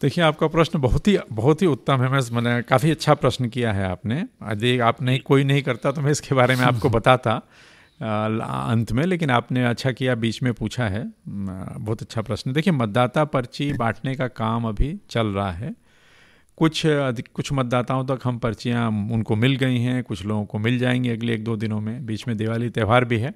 Speaker 3: देखिए आपका प्रश्न बहुत ही बहुत ही उत्तम है। मैं मैंने काफ़ी अच्छा प्रश्न किया है आपने। यदि आप नहीं कोई नहीं करता तो मैं इसके बारे में आपको बताता अंत में लेकिन आपने अच्छा किया बीच में पूछा है। बहुत अच्छा प्रश्न। देखिए मतदाता पर्ची बांटने का काम अभी चल रहा है। कुछ कुछ मतदाताओं तक हम पर्चियाँ उनको मिल गई हैं कुछ लोगों को मिल जाएँगी अगले एक दो दिनों में। बीच में दिवाली त्यौहार भी है।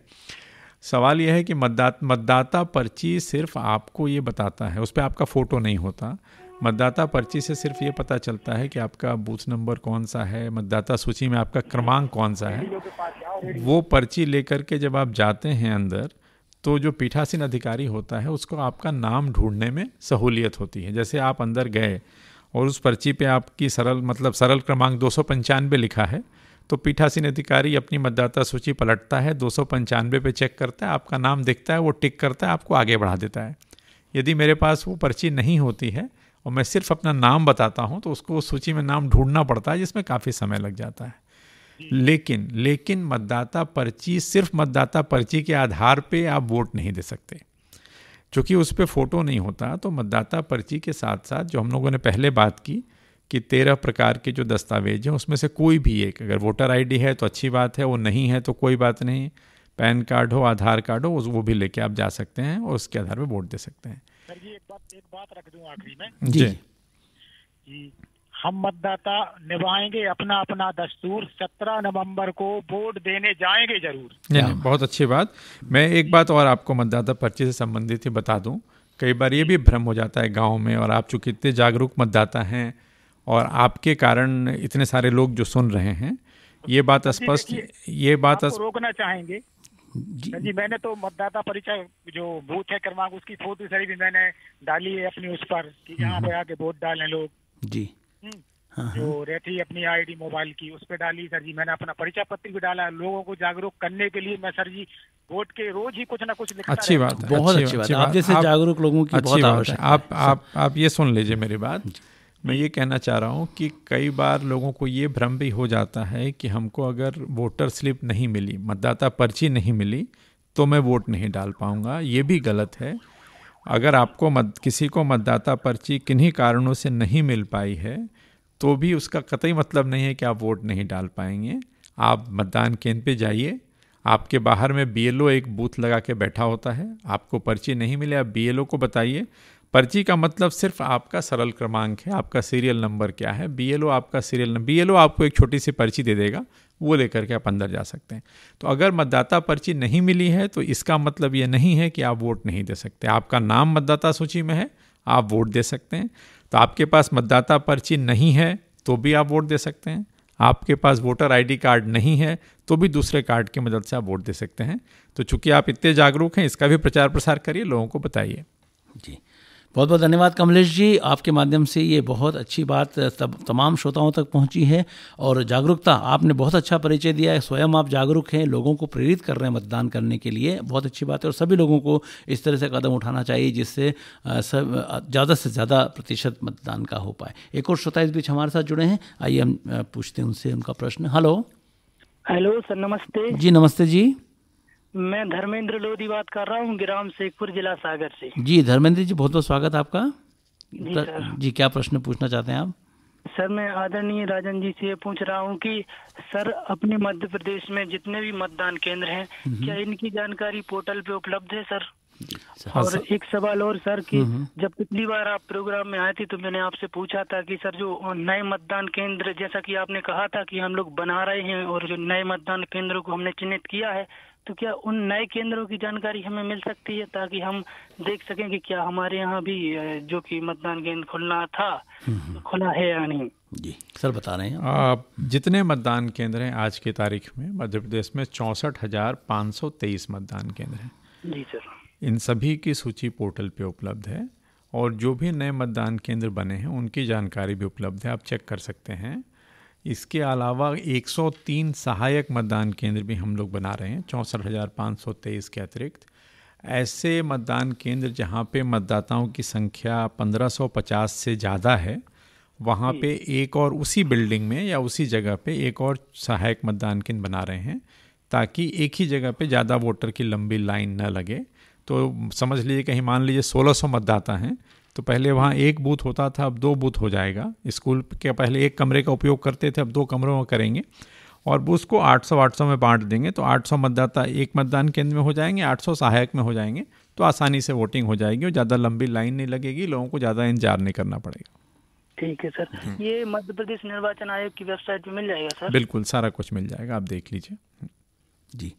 Speaker 3: सवाल यह है कि मतदाता मतदाता पर्ची सिर्फ़ आपको ये बताता है उस पर आपका फ़ोटो नहीं होता। मतदाता पर्ची से सिर्फ़ ये पता चलता है कि आपका बूथ नंबर कौन सा है, मतदाता सूची में आपका क्रमांक कौन सा है। वो पर्ची लेकर के जब आप जाते हैं अंदर तो जो पीठासीन अधिकारी होता है, उसको आपका नाम ढूँढने में सहूलियत होती है। जैसे आप अंदर गए और उस पर्ची पे आपकी सरल मतलब सरल क्रमांक दो सौ पंचानवे लिखा है तो पीठासीन अधिकारी अपनी मतदाता सूची पलटता है, दो सौ पे चेक करता है, आपका नाम दिखता है, वो टिक करता है, आपको आगे बढ़ा देता है। यदि मेरे पास वो पर्ची नहीं होती है और मैं सिर्फ़ अपना नाम बताता हूँ तो उसको उस सूची में नाम ढूंढना पड़ता है जिसमें काफ़ी समय लग जाता है। लेकिन लेकिन मतदाता पर्ची सिर्फ़ मतदाता पर्ची के आधार पे आप वोट नहीं दे सकते। चूँकि उस पर फ़ोटो नहीं होता तो मतदाता पर्ची के साथ साथ जो हम लोगों ने पहले बात की कि तेरह प्रकार के जो दस्तावेज़ हैं उसमें से कोई भी एक अगर वोटर आईडी है तो अच्छी बात है वो नहीं है तो कोई बात नहीं। पैन कार्ड हो आधार कार्ड हो वो भी लेके आप जा सकते हैं और उसके आधार पर वोट दे सकते हैं।
Speaker 10: सर जी एक बात एक बात रख दूँ आखिरी में। जी। जी। हम मतदाता निभाएँगे अपना अपना दस्तूर सत्रह नवंबर को वोट देने जाएँगे ज़रूर।
Speaker 3: नहीं, नहीं बहुत अच्छी बात। मैं एक बात और आपको मतदाता पर्ची से संबंधित ही बता दूँ। कई बार ये भी भ्रम हो जाता है गाँव में और आप चूँकि इतने जागरूक मतदाता हैं और आपके कारण इतने सारे लोग जो सुन रहे हैं ये बात स्पष्ट ये बात
Speaker 10: रोकना चाहेंगे। जी, जी मैंने तो मतदाता परिचय जो बूथ है क्रमांक उसकी फ़ोटो सही भी मैंने डाली है अपनी उस पर कि यहाँ पे आके वोट डालें लोग।
Speaker 2: जी।
Speaker 10: हम्म। हाँ, हाँ। जो रहती है अपनी आईडी मोबाइल की उस पर डाली सर जी मैंने अपना परिचय पत्र भी डाला। लोगों को जागरूक करने के लिए मैं सर जी वोट के रोज ही कुछ ना कुछ लिखता
Speaker 3: अच्छी बात
Speaker 2: है। बहुत अच्छी बात आप जैसे जागरूक लोगों की बहुत
Speaker 3: आवश्यकता आप आप आप ये सुन लीजिए मेरी बात। मैं ये कहना चाह रहा हूँ कि कई बार लोगों को ये भ्रम भी हो जाता है कि हमको अगर वोटर स्लिप नहीं मिली, मतदाता पर्ची नहीं मिली तो मैं वोट नहीं डाल पाऊँगा। ये भी गलत है। अगर आपको मत, किसी को मतदाता पर्ची किन्हीं कारणों से नहीं मिल पाई है तो भी उसका कतई मतलब नहीं है कि आप वोट नहीं डाल पाएँगे। आप मतदान केंद्र पे जाइए। आपके बाहर में बीएलओ एक बूथ लगा के बैठा होता है। आपको पर्ची नहीं मिले, आप बीएलओ को बताइए। पर्ची का मतलब सिर्फ़ आपका सरल क्रमांक है, आपका सीरियल नंबर क्या है बीएलओ आपका सीरियल नंबर बीएलओ आपको एक छोटी सी पर्ची दे देगा, वो लेकर के आप अंदर जा सकते हैं। तो अगर मतदाता पर्ची नहीं मिली है तो इसका मतलब ये नहीं है कि आप वोट नहीं दे सकते। आपका नाम मतदाता सूची में है, आप वोट दे सकते हैं। तो आपके पास मतदाता पर्ची नहीं है तो भी आप वोट दे सकते हैं। आपके पास वोटर आईडी कार्ड नहीं है तो भी दूसरे कार्ड की मदद से आप वोट दे सकते हैं। तो चूँकि आप इतने जागरूक हैं, इसका भी प्रचार प्रसार करिए, लोगों को बताइए।
Speaker 2: जी। बहुत बहुत धन्यवाद कमलेश जी। आपके माध्यम से ये बहुत अच्छी बात तब तमाम श्रोताओं तक पहुँची है और जागरूकता आपने बहुत अच्छा परिचय दिया है। स्वयं आप जागरूक हैं लोगों को प्रेरित कर रहे हैं मतदान करने के लिए। बहुत अच्छी बात है और सभी लोगों को इस तरह से कदम उठाना चाहिए जिससे सब ज़्यादा से ज़्यादा प्रतिशत मतदान का हो पाए। एक और श्रोता इस बीच हमारे साथ जुड़े हैं। आइए हम पूछते हैं उनसे उनका प्रश्न। हेलो।
Speaker 11: हेलो सर नमस्ते।
Speaker 2: जी नमस्ते जी।
Speaker 11: मैं धर्मेंद्र लोधी बात कर रहा हूँ ग्राम शेखपुर जिला सागर से
Speaker 2: जी धर्मेंद्र जी बहुत बहुत स्वागत आपका जी, सर। जी क्या प्रश्न पूछना चाहते हैं आप
Speaker 11: सर मैं आदरणीय राजन जी से पूछ रहा हूँ कि सर अपने मध्य प्रदेश में जितने भी मतदान केंद्र हैं हम्म। क्या इनकी जानकारी पोर्टल पे उपलब्ध है सर और एक सवाल और सर कि हम्म, हम्म। जब पिछली बार आप प्रोग्राम में आए थे तो मैंने आपसे पूछा था कि सर जो नए मतदान केंद्र जैसा कि आपने कहा था कि हम लोग बना रहे हैं और जो नए मतदान केंद्रों को हमने चिन्हित किया है तो क्या उन नए केंद्रों की जानकारी हमें मिल सकती है ताकि हम देख सकें कि क्या हमारे यहाँ भी जो कि मतदान केंद्र खुलना था खुला है या नहीं?
Speaker 2: जी सर बता रहे हैं
Speaker 3: आप जितने मतदान केंद्र हैं आज की तारीख में मध्य प्रदेश में चौंसठ हज़ार पाँच सौ तेईस मतदान केंद्र हैं।
Speaker 11: जी सर।
Speaker 3: इन सभी की सूची पोर्टल पे उपलब्ध है और जो भी नए मतदान केंद्र बने हैं उनकी जानकारी भी उपलब्ध है आप चेक कर सकते हैं। इसके अलावा 103 सहायक मतदान केंद्र भी हम लोग बना रहे हैं चौंसठ हज़ार पाँच सौ तेईस के अतिरिक्त। ऐसे मतदान केंद्र जहाँ पे मतदाताओं की संख्या 1550 से ज़्यादा है वहाँ पे एक और उसी बिल्डिंग में या उसी जगह पे एक और सहायक मतदान केंद्र बना रहे हैं ताकि एक ही जगह पे ज़्यादा वोटर की लंबी लाइन न लगे। तो समझ लीजिए कहीं मान लीजिए 1600 मतदाता हैं तो पहले वहाँ एक बूथ होता था अब दो बूथ हो जाएगा। स्कूल के पहले एक कमरे का उपयोग करते थे अब दो कमरों में करेंगे। और उसको 800 800 में बांट देंगे तो 800 मतदाता एक मतदान केंद्र में हो जाएँगे 800 सहायक में हो जाएँगे तो आसानी से वोटिंग हो जाएगी और ज़्यादा लंबी लाइन नहीं लगेगी लोगों को ज़्यादा इंतज़ार नहीं करना पड़ेगा।
Speaker 11: ठीक है सर।
Speaker 3: हम्म।
Speaker 11: ये मध्य प्रदेश निर्वाचन आयोग की वेबसाइट पे मिल जाएगा सर?
Speaker 3: बिल्कुल सारा कुछ मिल जाएगा आप देख लीजिए।
Speaker 2: जी।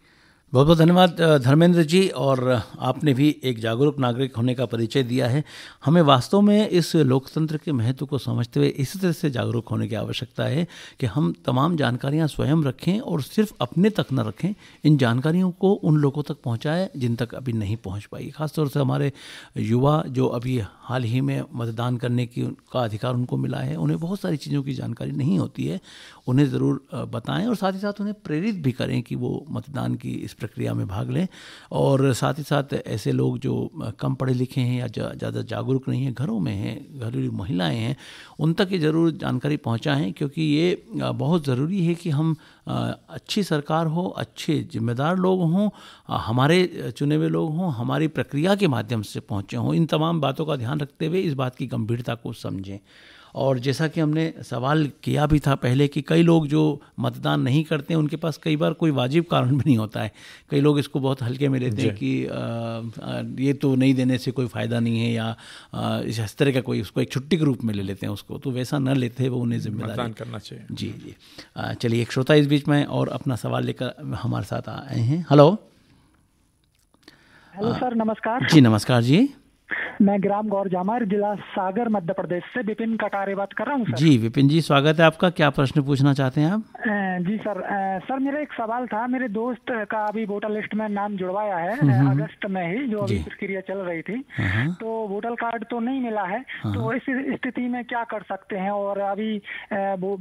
Speaker 2: बहुत बहुत धन्यवाद धर्मेंद्र जी, और आपने भी एक जागरूक नागरिक होने का परिचय दिया है। हमें वास्तव में इस लोकतंत्र के महत्व को समझते हुए इसी तरह से जागरूक होने की आवश्यकता है कि हम तमाम जानकारियाँ स्वयं रखें और सिर्फ़ अपने तक न रखें, इन जानकारियों को उन लोगों तक पहुंचाएँ जिन तक अभी नहीं पहुँच पाई। खासतौर से हमारे युवा जो अभी हाल ही में मतदान करने की का अधिकार उनको मिला है, उन्हें बहुत सारी चीज़ों की जानकारी नहीं होती है। उन्हें ज़रूर बताएँ और साथ ही साथ उन्हें प्रेरित भी करें कि वो मतदान की इस प्रक्रिया में भाग लें। और साथ ही साथ ऐसे लोग जो कम पढ़े लिखे हैं या ज़्यादा जागरूक नहीं हैं, घरों में हैं, घरेलू महिलाएँ हैं, उन तक ये ज़रूर जानकारी पहुँचाएँ क्योंकि ये बहुत ज़रूरी है कि हम अच्छी सरकार हो, अच्छे जिम्मेदार लोग हों हमारे चुने हुए लोग हों, हमारी प्रक्रिया के माध्यम से पहुँचे हों। इन तमाम बातों का ध्यान रखते हुए इस बात की गंभीरता को समझें। और जैसा कि हमने सवाल किया भी था पहले कि कई लोग जो मतदान नहीं करते हैं उनके पास कई बार कोई वाजिब कारण भी नहीं होता है। कई लोग इसको बहुत हल्के में लेते हैं कि आ, ये तो नहीं देने से कोई फ़ायदा नहीं है या आ, इस तरह का कोई उसको एक छुट्टी के रूप में ले लेते हैं उसको तो वैसा न लेते वो उन्हें ज़िम्मेदारी।
Speaker 3: करना चाहिए।
Speaker 2: जी जी। चलिए एक श्रोता इस बीच में और अपना सवाल लेकर हमारे साथ आए हैं। हेलो।
Speaker 12: हेलो सर नमस्कार।
Speaker 2: जी नमस्कार जी।
Speaker 12: मैं ग्राम गौर जामर जिला सागर मध्य प्रदेश से विपिन कटारे बात कर रहा हूँ
Speaker 2: जी विपिन जी स्वागत है आपका। क्या प्रश्न पूछना चाहते हैं आप?
Speaker 12: जी सर। सर मेरा एक सवाल था। मेरे दोस्त का अभी वोटर लिस्ट में नाम जुड़वाया है हम्म, हम्म। अगस्त में ही जो अभी प्रक्रिया चल रही थी। हाँ। तो वोटर कार्ड तो नहीं मिला है। हाँ। तो इस स्थिति में क्या कर सकते हैं? और अभी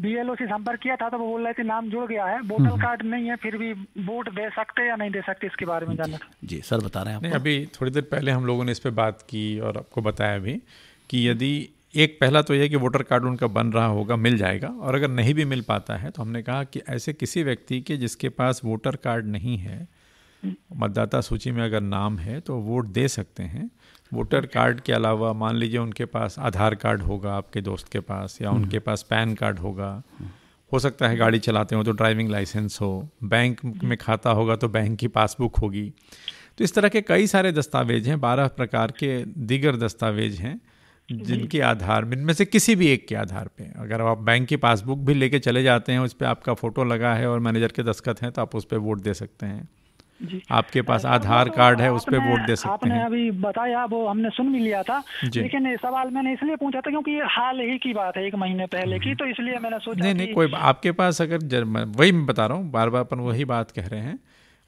Speaker 12: बी एल से संपर्क किया था तो वो बोल रहे थे नाम जुड़ गया है। वोटर हम्म, कार्ड नहीं है फिर भी वोट दे सकते या नहीं दे सकते इसके बारे में जानना
Speaker 2: जी सर बता रहे हैं
Speaker 3: अभी थोड़ी देर पहले हम लोगों ने इस पर बात की और आपको बताया भी कि यदि एक पहला तो यह कि वोटर कार्ड उनका बन रहा होगा मिल जाएगा और अगर नहीं भी मिल पाता है तो हमने कहा कि ऐसे किसी व्यक्ति के जिसके पास वोटर कार्ड नहीं है मतदाता सूची में अगर नाम है तो वोट दे सकते हैं। वोटर कार्ड के अलावा मान लीजिए उनके पास आधार कार्ड होगा आपके दोस्त के पास या उनके पास पैन कार्ड होगा। हो सकता है गाड़ी चलाते हो तो ड्राइविंग लाइसेंस हो बैंक में खाता होगा तो बैंक की पासबुक होगी। तो इस तरह के कई सारे दस्तावेज़ हैं बारह प्रकार के दीगर दस्तावेज़ हैं जिनके आधार में इनमें से किसी भी एक के आधार पे। अगर आप बैंक की पासबुक भी लेके चले जाते हैं उस पर आपका फ़ोटो लगा है और मैनेजर के दस्खत हैं तो आप उस पर वोट दे सकते हैं। आपके पास आधार तो कार्ड है उस पर वोट दे सकते
Speaker 12: आपने हैं। अभी बताया वो हमने सुन भी लिया था लेकिन सवाल मैंने इसलिए पूछा था क्योंकि ये हाल ही की बात है एक महीने पहले की तो इसलिए मैंने सोचा
Speaker 3: नहीं नहीं कोई आपके पास अगर वही मैं बता रहा हूँ बार बार अपन वही बात कह रहे हैं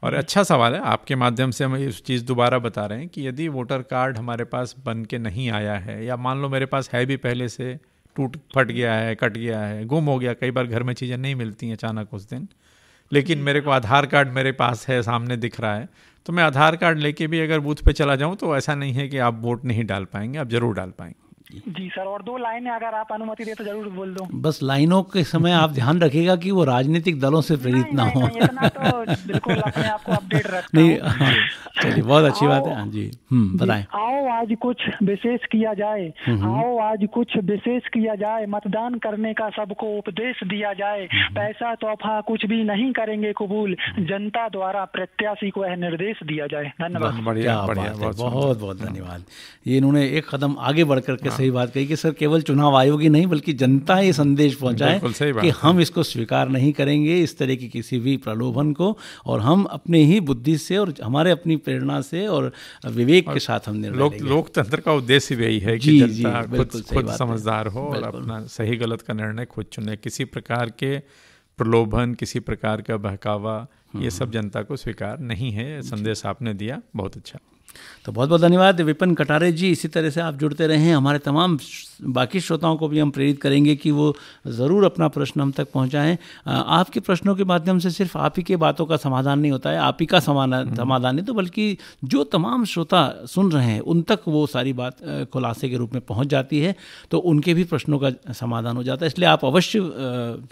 Speaker 3: और अच्छा सवाल है, आपके माध्यम से हम इस चीज़ दोबारा बता रहे हैं कि यदि वोटर कार्ड हमारे पास बन के नहीं आया है, या मान लो मेरे पास है भी पहले से, टूट फट गया है, कट गया है, गुम हो गया, कई बार घर में चीज़ें नहीं मिलती हैं अचानक उस दिन, लेकिन मेरे को आधार कार्ड मेरे पास है, सामने दिख रहा है तो मैं आधार कार्ड लेके भी अगर बूथ पे चला जाऊँ तो ऐसा नहीं है कि आप वोट नहीं डाल पाएँगे, आप ज़रूर डाल पाएँगे।
Speaker 12: जी। सर और दो लाइनें अगर आप अनुमति दे तो ज़रूर बोल दो।
Speaker 2: बस लाइनों के समय आप ध्यान रखिएगा कि वो राजनीतिक दलों से प्रेरित ना हो।
Speaker 12: तो बिल्कुल अपने आप को अपडेट रखना
Speaker 2: नहीं हाँ, चलिए बहुत अच्छी बात है। हाँ जी। हम्म बताएँ।
Speaker 12: आओ आज कुछ विशेष किया जाए। हम्म, हम्म। आओ आज कुछ विशेष किया जाए। मतदान करने का सबको उपदेश दिया जाए। पैसा तोहफा कुछ भी नहीं करेंगे कबूल। जनता द्वारा प्रत्याशी को यह निर्देश दिया जाए। धन्यवाद।
Speaker 2: बढ़िया बढ़िया बहुत बहुत धन्यवाद। ये इन्होंने एक कदम आगे बढ़ करके सही बात कही कि सर केवल चुनाव आयोग ही नहीं बल्कि जनता ये संदेश पहुँचाए कि हम इसको स्वीकार नहीं करेंगे। इस तरह की किसी भी प्रलोभन को और हम अपने ही बुद्धि से और हमारे अपनी प्रेरणा से और विवेक के साथ हम
Speaker 3: लोक लोकतंत्र का उद्देश्य यही है कि जनता खुद खुद समझदार हो और अपना सही गलत का निर्णय खुद चुने। किसी प्रकार के प्रलोभन किसी प्रकार का बहकावा ये सब जनता को स्वीकार नहीं है। संदेश आपने दिया। बहुत अच्छा।
Speaker 2: तो बहुत बहुत धन्यवाद विपिन कटारे जी। इसी तरह से आप जुड़ते रहें हमारे तमाम बाकी श्रोताओं को भी हम प्रेरित करेंगे कि वो ज़रूर अपना प्रश्न हम तक पहुंचाएँ। आपके प्रश्नों के माध्यम से सिर्फ़ आप ही के बातों का समाधान नहीं होता है आप ही का समाधान हम्म। समाधान नहीं तो बल्कि जो तमाम श्रोता सुन रहे हैं उन तक वो सारी बात खुलासे के रूप में पहुँच जाती है तो उनके भी प्रश्नों का समाधान हो जाता है। इसलिए आप अवश्य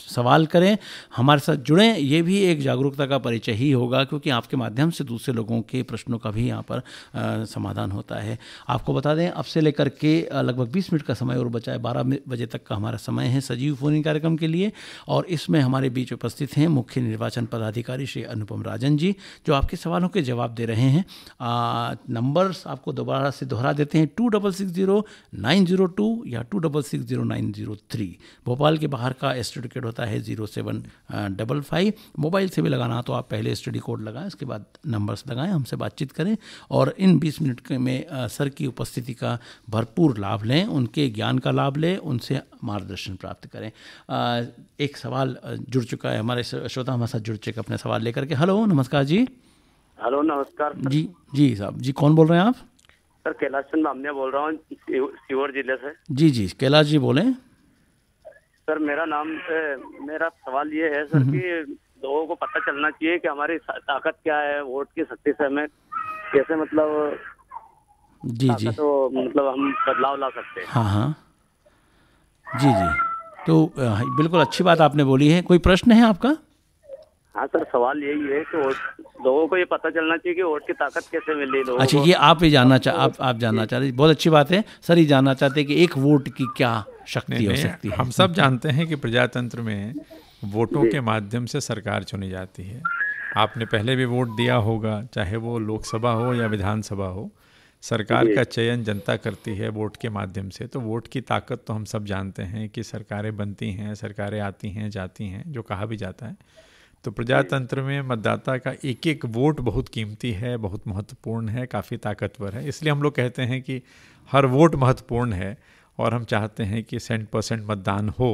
Speaker 2: सवाल करें। हमारे साथ जुड़ें ये भी एक जागरूकता का परिचय ही होगा क्योंकि आपके माध्यम से दूसरे लोगों के प्रश्नों का भी यहाँ पर समाधान होता है। आपको बता दें, अब से लेकर के लगभग बीस मिनट का समय और बचा है। बारह बजे तक का हमारा समय है सजीव फ़ोन कार्यक्रम के लिए। और इसमें हमारे बीच उपस्थित हैं मुख्य निर्वाचन पदाधिकारी श्री अनुपम राजन जी, जो आपके सवालों के जवाब दे रहे हैं। नंबर्स आपको दोबारा से दोहरा देते हैं, two double six zero nine zero two या two double six zero nine zero three. Bhopal के बाहर का स्टडी कोड होता है zero seven double five. Mobile से भी लगाना तो आप पहले स्टडी कोड लगाएँ, उसके बाद नंबर्स लगाएँ, हमसे बातचीत करें। और इन बीस मिनट में सर की उपस्थिति का भरपूर लाभ लें उनके ज्ञान का लाभ लें उनसे मार्गदर्शन प्राप्त करें। एक सवाल जुड़ चुका है हमारे श्रोता हमारे साथ जुड़ चुके अपने सवाल लेकर के। हेलो नमस्कार जी।
Speaker 13: हेलो नमस्कार
Speaker 2: जी जी साहब जी कौन बोल रहे हैं आप?
Speaker 13: सर कैलाश चंद बामनिया बोल रहा हूँ सीवर ज़िले से।
Speaker 2: जी जी कैलाश जी बोले।
Speaker 13: सर मेरा नाम मेरा सवाल ये है सर कि लोगों को पता चलना चाहिए कि हमारी ताकत क्या है वोट की शक्ति से हमें कैसे मतलब
Speaker 2: जी जी।
Speaker 13: तो मतलब हम बदलाव ला सकते हैं।
Speaker 2: हाँ हाँ। जी जी। तो बिल्कुल अच्छी बात आपने बोली है। कोई प्रश्न है आपका?
Speaker 13: हाँ सर सवाल यही है कि लोगों को ये पता चलना चाहिए कि वोट की ताकत कैसे मिली लोगों
Speaker 2: अच्छा ये आप ही जानना चाह आप आप जानना चाह रहे बहुत अच्छी बात है। सर ये जानना चाहते हैं कि एक वोट की क्या शक्ति हो सकती है?
Speaker 3: हम सब जानते हैं कि प्रजातंत्र में वोटों के माध्यम से सरकार चुनी जाती है। आपने पहले भी वोट दिया होगा चाहे वो लोकसभा हो या विधानसभा हो सरकार का चयन जनता करती है वोट के माध्यम से। तो वोट की ताकत तो हम सब जानते हैं कि सरकारें बनती हैं सरकारें आती हैं जाती हैं जो कहा भी जाता है। तो प्रजातंत्र में मतदाता का एक एक वोट बहुत कीमती है बहुत महत्वपूर्ण है काफ़ी ताकतवर है। इसलिए हम लोग कहते हैं कि हर वोट महत्वपूर्ण है और हम चाहते हैं कि सेंट परसेंट मतदान हो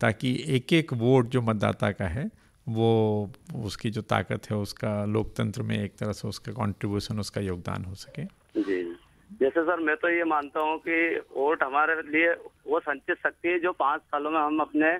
Speaker 3: ताकि एक एक वोट जो मतदाता का है वो उसकी जो ताकत है, उसका लोकतंत्र में एक तरह से उसका कंट्रीब्यूशन उसका योगदान हो सके।
Speaker 13: जी। जैसे सर, मैं तो ये मानता हूँ कि वोट हमारे लिए, वो संचित शक्ति है जो पाँच सालों में हम अपने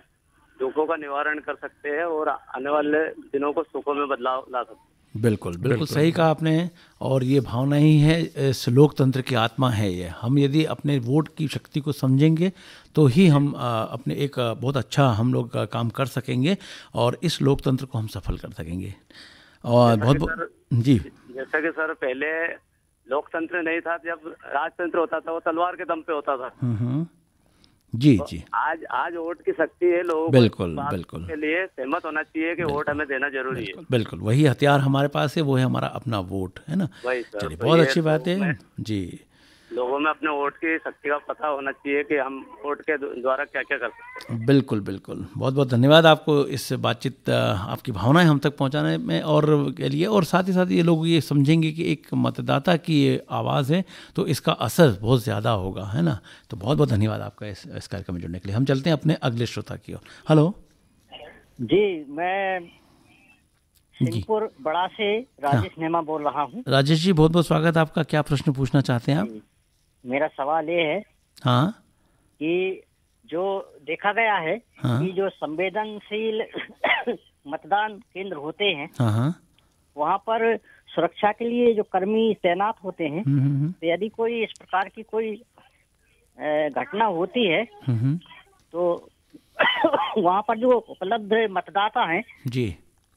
Speaker 13: दुखों का निवारण कर सकते हैं और आने वाले दिनों को सुखों में बदलाव ला सकते हैं।
Speaker 2: बिल्कुल बिल्कुल सही कहा आपने और ये भावना ही है इस लोकतंत्र की आत्मा है ये। हम यदि अपने वोट की शक्ति को समझेंगे तो ही हम अपने एक बहुत अच्छा हम लोग काम कर सकेंगे और इस लोकतंत्र को हम सफल कर सकेंगे। और बहुत बहुत जी।
Speaker 13: जैसा कि सर पहले लोकतंत्र नहीं था जब राजतंत्र होता था वो तलवार के दम पे होता था। हम्म, हम्म।
Speaker 2: जी तो जी।
Speaker 13: आज आज वोट की शक्ति है लोग
Speaker 2: बिल्कुल बिल्कुल।
Speaker 13: के लिए सहमत होना चाहिए कि वोट हमें देना ज़रूरी
Speaker 2: बिल्कुल, है। बिल्कुल वही हथियार हमारे पास है वो है हमारा अपना वोट है ना? चलिए बहुत अच्छी बात है। जी।
Speaker 13: लोगों में अपने वोट की शक्ति का पता होना चाहिए कि हम वोट के द्वारा क्या क्या कर सकते
Speaker 2: हैं। बिल्कुल बिल्कुल। बहुत बहुत धन्यवाद आपको इस बातचीत आपकी भावनाएँ हम तक पहुँचाने में और के लिए और साथ ही साथ ये लोग ये समझेंगे कि एक मतदाता की ये आवाज़ है तो इसका असर बहुत ज़्यादा होगा है ना? तो बहुत बहुत धन्यवाद आपका इस इस कार्यक्रम में जुड़ने के लिए। हम चलते हैं अपने अगले श्रोता की ओर। हेलो?
Speaker 14: जी मैं सिंहपुर बड़ा से राजेश हाँ। नेमा बोल रहा हूँ।
Speaker 2: राजेश जी बहुत बहुत स्वागत आपका। क्या प्रश्न पूछना चाहते हैं आप?
Speaker 14: मेरा सवाल ये है
Speaker 2: हाँ
Speaker 14: कि जो देखा गया है हाँ? कि जो संवेदनशील मतदान केंद्र होते हैं
Speaker 2: हाँ, हाँ?
Speaker 14: वहाँ पर सुरक्षा के लिए जो कर्मी तैनात होते हैं
Speaker 2: हम्म, हम्म, हम्म।
Speaker 14: तो यदि कोई इस प्रकार की कोई घटना होती है तो वहाँ पर जो उपलब्ध मतदाता हैं
Speaker 2: जी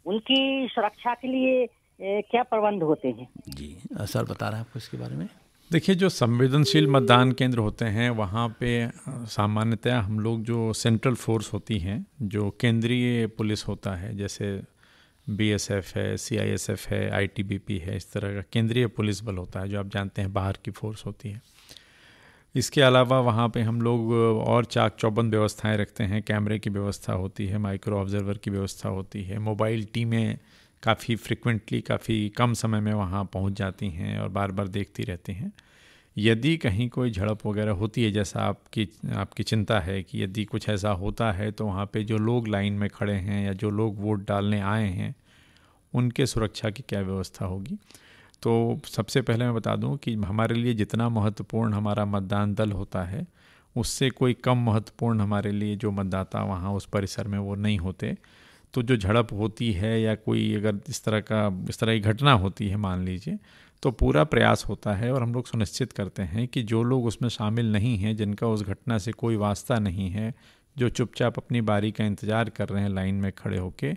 Speaker 14: उनकी सुरक्षा के लिए क्या प्रबंध होते हैं
Speaker 2: जी सर बता रहे हैं आपको इसके बारे में
Speaker 3: देखिए, जो संवेदनशील मतदान केंद्र होते हैं, वहाँ पे सामान्यतया हम लोग जो सेंट्रल फोर्स होती हैं, जो केंद्रीय पुलिस होता है, जैसे बीएसएफ है सीआईएसएफ है आईटीबीपी है, इस तरह का केंद्रीय पुलिस बल होता है, जो आप जानते हैं बाहर की फोर्स होती है। इसके अलावा वहाँ पे हम लोग और चाक चौबंद व्यवस्थाएँ रखते हैं, कैमरे की व्यवस्था होती है माइक्रो ऑब्जर्वर की व्यवस्था होती है मोबाइल टीमें काफ़ी फ्रिक्वेंटली काफ़ी कम समय में वहाँ पहुँच जाती हैं और बार बार देखती रहती हैं। यदि कहीं कोई झड़प वगैरह होती है, जैसा आपकी आपकी चिंता है कि यदि कुछ ऐसा होता है तो वहाँ पे जो लोग लाइन में खड़े हैं या जो लोग वोट डालने आए हैं, उनके सुरक्षा की क्या व्यवस्था होगी? तो सबसे पहले मैं बता दूँ कि हमारे लिए जितना महत्वपूर्ण हमारा मतदान दल होता है, उससे कोई कम महत्वपूर्ण हमारे लिए जो मतदाता वहाँ उस परिसर में वो नहीं होते। तो जो झड़प होती है या कोई अगर इस तरह का, इस तरह की घटना होती है, मान लीजिए तो पूरा प्रयास होता है और हम लोग सुनिश्चित करते हैं कि जो लोग उसमें शामिल नहीं हैं, जिनका उस घटना से कोई वास्ता नहीं है, जो चुपचाप अपनी बारी का इंतज़ार कर रहे हैं लाइन में खड़े होके,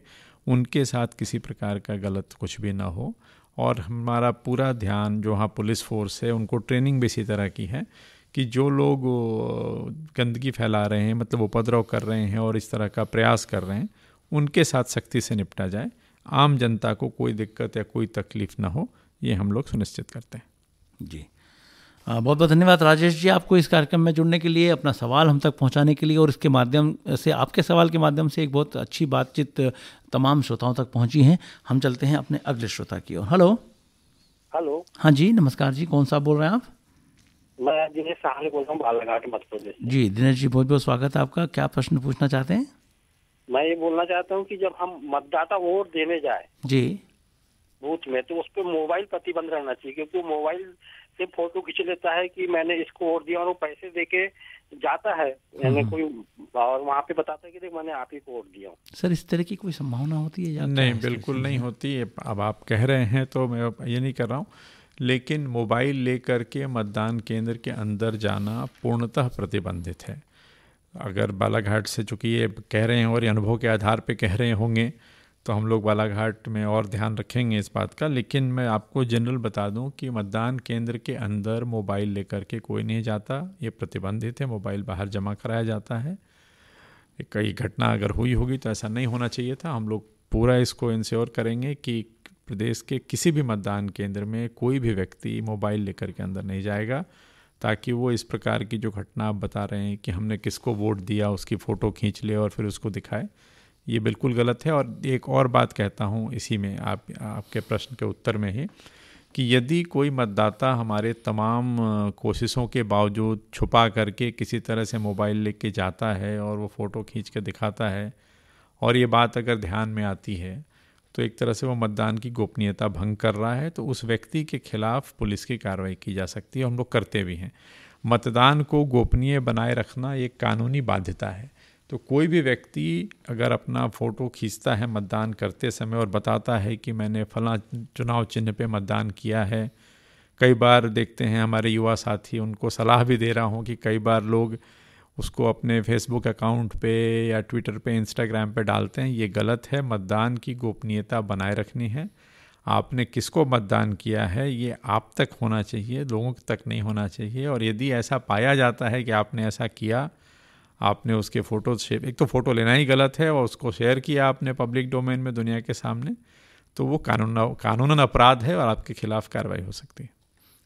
Speaker 3: उनके साथ किसी प्रकार का गलत कुछ भी ना हो। और हमारा पूरा ध्यान जो वहाँ पुलिस फोर्स है, उनको ट्रेनिंग भी इसी तरह की है कि जो लोग गंदगी फैला रहे हैं मतलब उपद्रव कर रहे हैं और इस तरह का प्रयास कर रहे हैं उनके साथ सख्ती से निपटा जाए। आम जनता को कोई दिक्कत या कोई तकलीफ़ ना हो ये हम लोग सुनिश्चित करते हैं।
Speaker 2: जी। बहुत बहुत धन्यवाद राजेश जी आपको इस कार्यक्रम में जुड़ने के लिए अपना सवाल हम तक पहुँचाने के लिए और इसके माध्यम से आपके सवाल के माध्यम से एक बहुत अच्छी बातचीत तमाम श्रोताओं तक पहुँची है। हम चलते हैं अपने अगले श्रोता की ओर। हेलो
Speaker 15: हेलो
Speaker 2: हाँ जी नमस्कार जी कौन सा बोल रहे हैं आप?
Speaker 15: मैं दिनेश सहानी बोल रहा हूँ बालाघाट मध्य प्रदेश
Speaker 2: जी दिनेश जी बहुत बहुत स्वागत है आपका। क्या प्रश्न पूछना चाहते हैं?
Speaker 15: मैं ये बोलना चाहता हूँ कि जब हम मतदाता वोट देने जाए
Speaker 2: जी।
Speaker 15: बूथ में तो उस पर मोबाइल प्रतिबंध रहना चाहिए क्योंकि मोबाइल से फ़ोटो खींच लेता है कि मैंने इसको वोट दिया और वो पैसे दे के जाता है। यानी कोई और वहाँ पे बताता है कि देख मैंने आप ही को वोट दिया।
Speaker 2: सर इस तरह की कोई संभावना होती है
Speaker 3: नहीं बिल्कुल नहीं होती है। अब आप कह रहे हैं तो मैं ये नहीं कर रहा हूँ लेकिन मोबाइल लेकर के मतदान केंद्र के अंदर जाना पूर्णतः प्रतिबंधित है। अगर बालाघाट से चूँकि ये कह रहे हैं और ये अनुभव के आधार पे कह रहे होंगे तो हम लोग बालाघाट में और ध्यान रखेंगे इस बात का। लेकिन मैं आपको जनरल बता दूँ कि मतदान केंद्र के अंदर मोबाइल लेकर के कोई नहीं जाता। ये प्रतिबंधित है, मोबाइल बाहर जमा कराया जाता है। कई घटना अगर हुई होगी तो ऐसा नहीं होना चाहिए था। हम लोग पूरा इसको इंश्योर करेंगे कि प्रदेश के किसी भी मतदान केंद्र में कोई भी व्यक्ति मोबाइल लेकर के अंदर नहीं जाएगा। ताकि वो इस प्रकार की जो घटना आप बता रहे हैं कि हमने किसको वोट दिया, उसकी फ़ोटो खींच ले और फिर उसको दिखाए, ये बिल्कुल गलत है। और एक और बात कहता हूँ इसी में, आप, आपके प्रश्न के उत्तर में ही, कि यदि कोई मतदाता हमारे तमाम कोशिशों के बावजूद छुपा करके किसी तरह से मोबाइल लेके जाता है और वो फ़ोटो खींच के दिखाता है, और ये बात अगर ध्यान में आती है तो एक तरह से वो मतदान की गोपनीयता भंग कर रहा है तो उस व्यक्ति के खिलाफ पुलिस की कार्रवाई की जा सकती है, हम लोग करते भी हैं। मतदान को गोपनीय बनाए रखना एक कानूनी बाध्यता है। तो कोई भी व्यक्ति अगर अपना फ़ोटो खींचता है मतदान करते समय और बताता है कि मैंने फला चुनाव चिन्ह पे मतदान किया है, कई बार देखते हैं हमारे युवा साथी उनको सलाह भी दे रहा हूँ कि कई बार लोग उसको अपने फेसबुक अकाउंट पे या ट्विटर पे इंस्टाग्राम पे डालते हैं। ये गलत है। मतदान की गोपनीयता बनाए रखनी है। आपने किसको मतदान किया है? ये आप तक होना चाहिए। लोगों तक नहीं होना चाहिए। और यदि ऐसा पाया जाता है कि आपने ऐसा किया, आपने उसके फ़ोटो शेयर एक तो फ़ोटो लेना ही गलत है और उसको शेयर किया आपने पब्लिक डोमेन में दुनिया के सामने तो वो कानून कानूनन अपराध है और आपके खिलाफ कार्रवाई हो सकती है।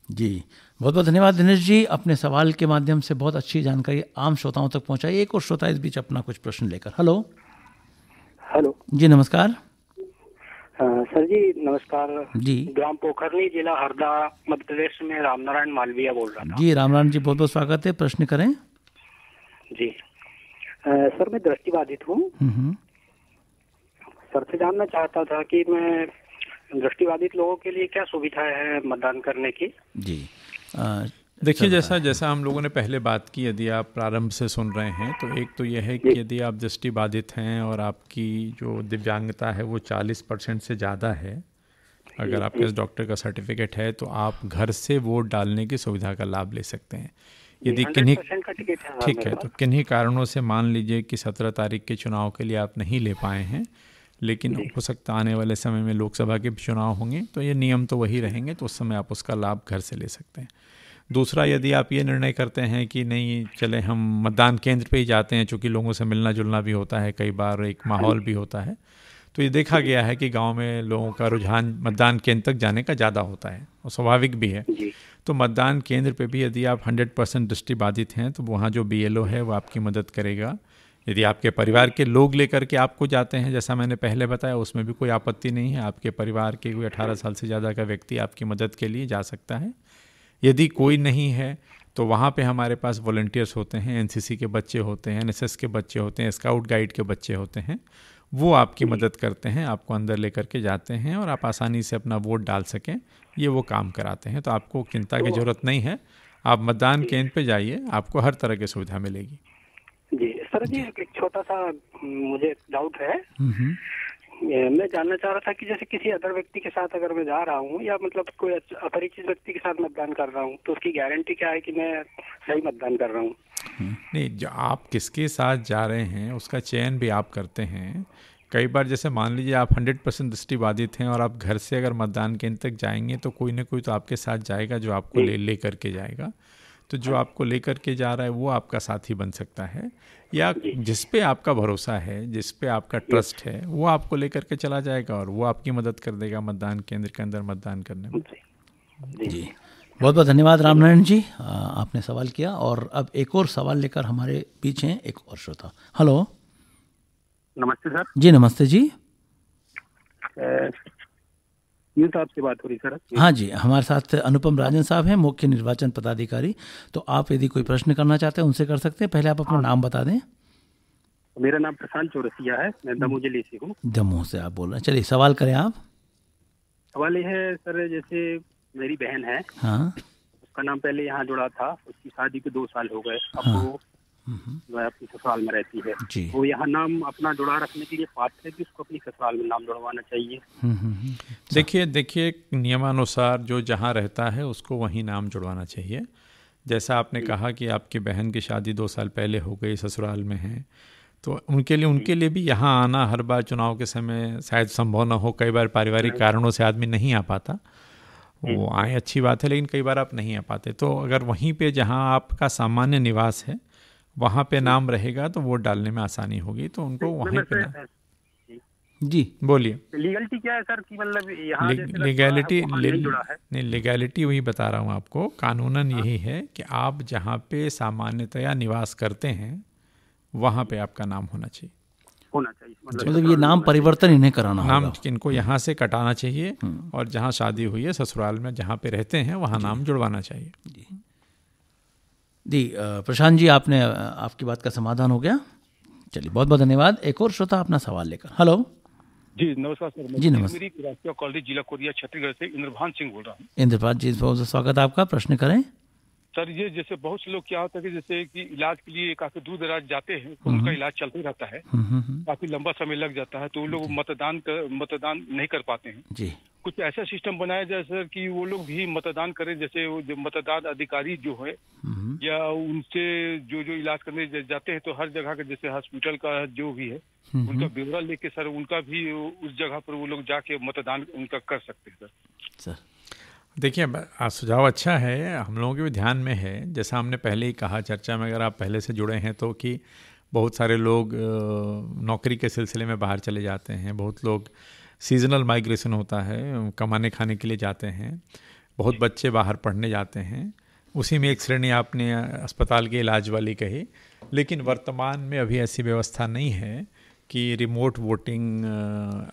Speaker 2: जी। बहुत बहुत धन्यवाद दिनेश जी अपने सवाल के माध्यम से बहुत अच्छी जानकारी आम श्रोताओं तक पहुंचाई। एक और श्रोता इस बीच अपना कुछ प्रश्न लेकर। हेलो।
Speaker 15: हेलो।
Speaker 2: जी नमस्कार।
Speaker 15: आ, सर जी नमस्कार।
Speaker 2: जी।
Speaker 15: ग्राम पोखरनी जिला हरदा मध्य प्रदेश में रामनारायण मालवीय बोल रहा था।
Speaker 2: जी रामनारायण जी बहुत बहुत स्वागत है। प्रश्न करें।
Speaker 15: जी। आ, सर मैं दृष्टिबाधित हूँ। सर से जानना चाहता था कि मैं दृष्टिबाधित लोगों के लिए क्या सुविधाएँ हैं मतदान करने की?
Speaker 2: जी।
Speaker 3: देखिए जैसा जैसा हम लोगों ने पहले बात की यदि आप प्रारंभ से सुन रहे हैं तो एक तो यह है कि यदि आप दृष्टिबाधित हैं और आपकी जो दिव्यांगता है वो 40 परसेंट से ज़्यादा है अगर आपके पास डॉक्टर का सर्टिफिकेट है तो आप घर से वोट डालने की सुविधा का लाभ ले सकते हैं। यदि किन्हीं ठीक है तो किन्हीं कारणों से मान लीजिए कि सत्रह तारीख के चुनाव के लिए आप नहीं ले पाए हैं लेकिन हो सकता आने वाले समय में लोकसभा के चुनाव होंगे तो ये नियम तो वही रहेंगे तो उस समय आप उसका लाभ घर से ले सकते हैं। दूसरा यदि आप ये निर्णय करते हैं कि नहीं चले हम मतदान केंद्र पे ही जाते हैं चूँकि लोगों से मिलना जुलना भी होता है कई बार एक माहौल भी होता है तो ये देखा गया है कि गाँव में लोगों का रुझान मतदान केंद्र तक जाने का ज़्यादा होता है और स्वाभाविक भी है। तो मतदान केंद्र पे भी यदि आप 100 परसेंट दृष्टिबाधित हैं तो वहाँ जो BLO है वो आपकी मदद करेगा। यदि आपके परिवार के लोग लेकर के आपको जाते हैं जैसा मैंने पहले बताया उसमें भी कोई आपत्ति नहीं है। आपके परिवार के कोई अठारह साल से ज़्यादा का व्यक्ति आपकी मदद के लिए जा सकता है। यदि कोई नहीं है तो वहाँ पे हमारे पास वॉल्टियर्स होते हैं एनसीसी के बच्चे होते हैं एनएसएस के बच्चे होते हैं स्काउट गाइड के बच्चे होते हैं वो आपकी मदद करते हैं आपको अंदर लेकर के जाते हैं और आप आसानी से अपना वोट डाल सकें ये वो काम कराते हैं। तो आपको चिंता की ज़रूरत नहीं है। आप मतदान केंद्र पे जाइए आपको हर तरह की सुविधा मिलेगी।
Speaker 15: जी सर जी एक छोटा सा मुझे डाउट है। मैं जानना चाह रहा था कि जैसे किसी अदर व्यक्ति के साथ अगर मैं जा रहा हूँ या मतलब कोई अपरिचित व्यक्ति के साथ मतदान कर रहा हूँ तो उसकी गारंटी क्या है कि मैं सही मतदान कर रहा हूँ?
Speaker 3: नहीं जो आप किसके साथ जा रहे हैं उसका चयन भी आप करते हैं। कई बार जैसे मान लीजिए आप हंड्रेड परसेंट दृष्टिबाधित हैं और आप घर से अगर मतदान केंद्र तक जाएँगे तो कोई ना कोई तो आपके साथ जाएगा जो आपको ले ले करके जाएगा। तो जो आपको लेकर के जा रहा है वो आपका साथी बन सकता है। या जिस पे आपका भरोसा है जिस पे आपका ट्रस्ट है वो आपको लेकर के चला जाएगा और वो आपकी मदद कर देगा मतदान केंद्र के अंदर मतदान करने में।
Speaker 2: जी। बहुत बहुत धन्यवाद रामनारायण जी। आपने सवाल किया और अब एक और सवाल लेकर हमारे बीच हैं एक और श्रोता। हेलो
Speaker 15: नमस्ते सर।
Speaker 2: जी नमस्ते जी।
Speaker 15: साहब से बात हो रही सर।
Speaker 2: हाँ जी हमारे साथ अनुपम राजन साहब हैं मुख्य निर्वाचन पदाधिकारी। तो आप यदि कोई प्रश्न करना चाहते हैं उनसे कर सकते हैं। पहले आप अपना नाम बता दें।
Speaker 15: मेरा नाम प्रशांत चौरसिया है मैं दमोह ज़िले से हूँ।
Speaker 2: दमोह से आप बोल रहे हैं। चलिए सवाल करें आप।
Speaker 15: सवाल ये है सर जैसे मेरी बहन है
Speaker 2: हाँ।
Speaker 15: उसका नाम पहले यहाँ जुड़ा था उसकी शादी को दो साल हो गए। अब हाँ। वो जो है अपनी ससुराल में रहती है।
Speaker 2: जी।
Speaker 15: वो यहाँ नाम अपना जुड़ा रखने के लिए पात्र है कि उसको अपनी ससुराल में नाम जुड़वाना चाहिए।
Speaker 3: देखिए देखिए नियमानुसार जो जहाँ रहता है उसको वहीं नाम जुड़वाना चाहिए। जैसा आपने कहा कि आपकी बहन की शादी दो साल पहले हो गई ससुराल में है तो उनके लिए उनके लिए भी यहाँ आना हर बार चुनाव के समय शायद संभव न हो। कई बार पारिवारिक कारणों से आदमी नहीं आ पाता। वो आए अच्छी बात है लेकिन कई बार आप नहीं आ पाते। तो अगर वहीं पे जहाँ आपका सामान्य निवास है वहाँ पे नाम रहेगा तो वोट डालने में आसानी होगी तो उनको वहीं पे ना जी। बोलिए।
Speaker 15: लीगलिटी क्या है सर कि मतलब यहाँ
Speaker 3: लीगैलिटी नहीं लीगैलिटी वही बता रहा हूँ आपको। कानूनन हाँ। यही है कि आप जहाँ पे सामान्यतया निवास करते हैं वहाँ पे आपका नाम होना चाहिए।
Speaker 15: होना चाहिए
Speaker 2: मतलब ये नाम परिवर्तन इन्हें कराना
Speaker 3: नाम इनको यहाँ से कटाना चाहिए और जहाँ शादी हुई है ससुराल में जहाँ पे रहते हैं वहाँ नाम जुड़वाना चाहिए।
Speaker 2: जी प्रशांत जी आपने आपकी बात का समाधान हो गया। चलिए बहुत बहुत धन्यवाद। एक और श्रोता अपना सवाल लेकर। हेलो।
Speaker 16: जी नमस्कार सर
Speaker 2: जी
Speaker 16: नमस्कार। कॉलेज जिला कोरिया छत्तीसगढ़ से इंद्रभान सिंह बोल रहा हूँ।
Speaker 2: इंद्रभान जी बहुत स्वागत आपका। प्रश्न करें।
Speaker 16: सर ये जैसे बहुत से लोग क्या होता है कि जैसे कि इलाज के लिए काफ़ी दूर दराज जाते हैं तो उनका इलाज चलते रहता है। काफ़ी लंबा समय लग जाता है तो वो लोग मतदान कर, मतदान नहीं कर पाते हैं।
Speaker 2: जी।
Speaker 16: कुछ ऐसा सिस्टम बनाया जाए सर कि वो लोग भी मतदान करें जैसे वो जो मतदान अधिकारी जो है या उनसे जो जो इलाज करने जाते हैं तो हर जगह का जैसे हॉस्पिटल का जो भी है उनका ब्यौरा लेके सर उनका भी उस जगह पर वो लोग जाके मतदान उनका कर सकते हैं सर।
Speaker 2: सर
Speaker 3: देखिए सुझाव अच्छा है हम लोगों के भी ध्यान में है। जैसा हमने पहले ही कहा चर्चा में अगर आप पहले से जुड़े हैं तो कि बहुत सारे लोग नौकरी के सिलसिले में बाहर चले जाते हैं बहुत लोग सीजनल माइग्रेशन होता है कमाने खाने के लिए जाते हैं बहुत बच्चे बाहर पढ़ने जाते हैं उसी में एक श्रेणी आपने अस्पताल के इलाज वाली कही। लेकिन वर्तमान में अभी ऐसी व्यवस्था नहीं है कि रिमोट वोटिंग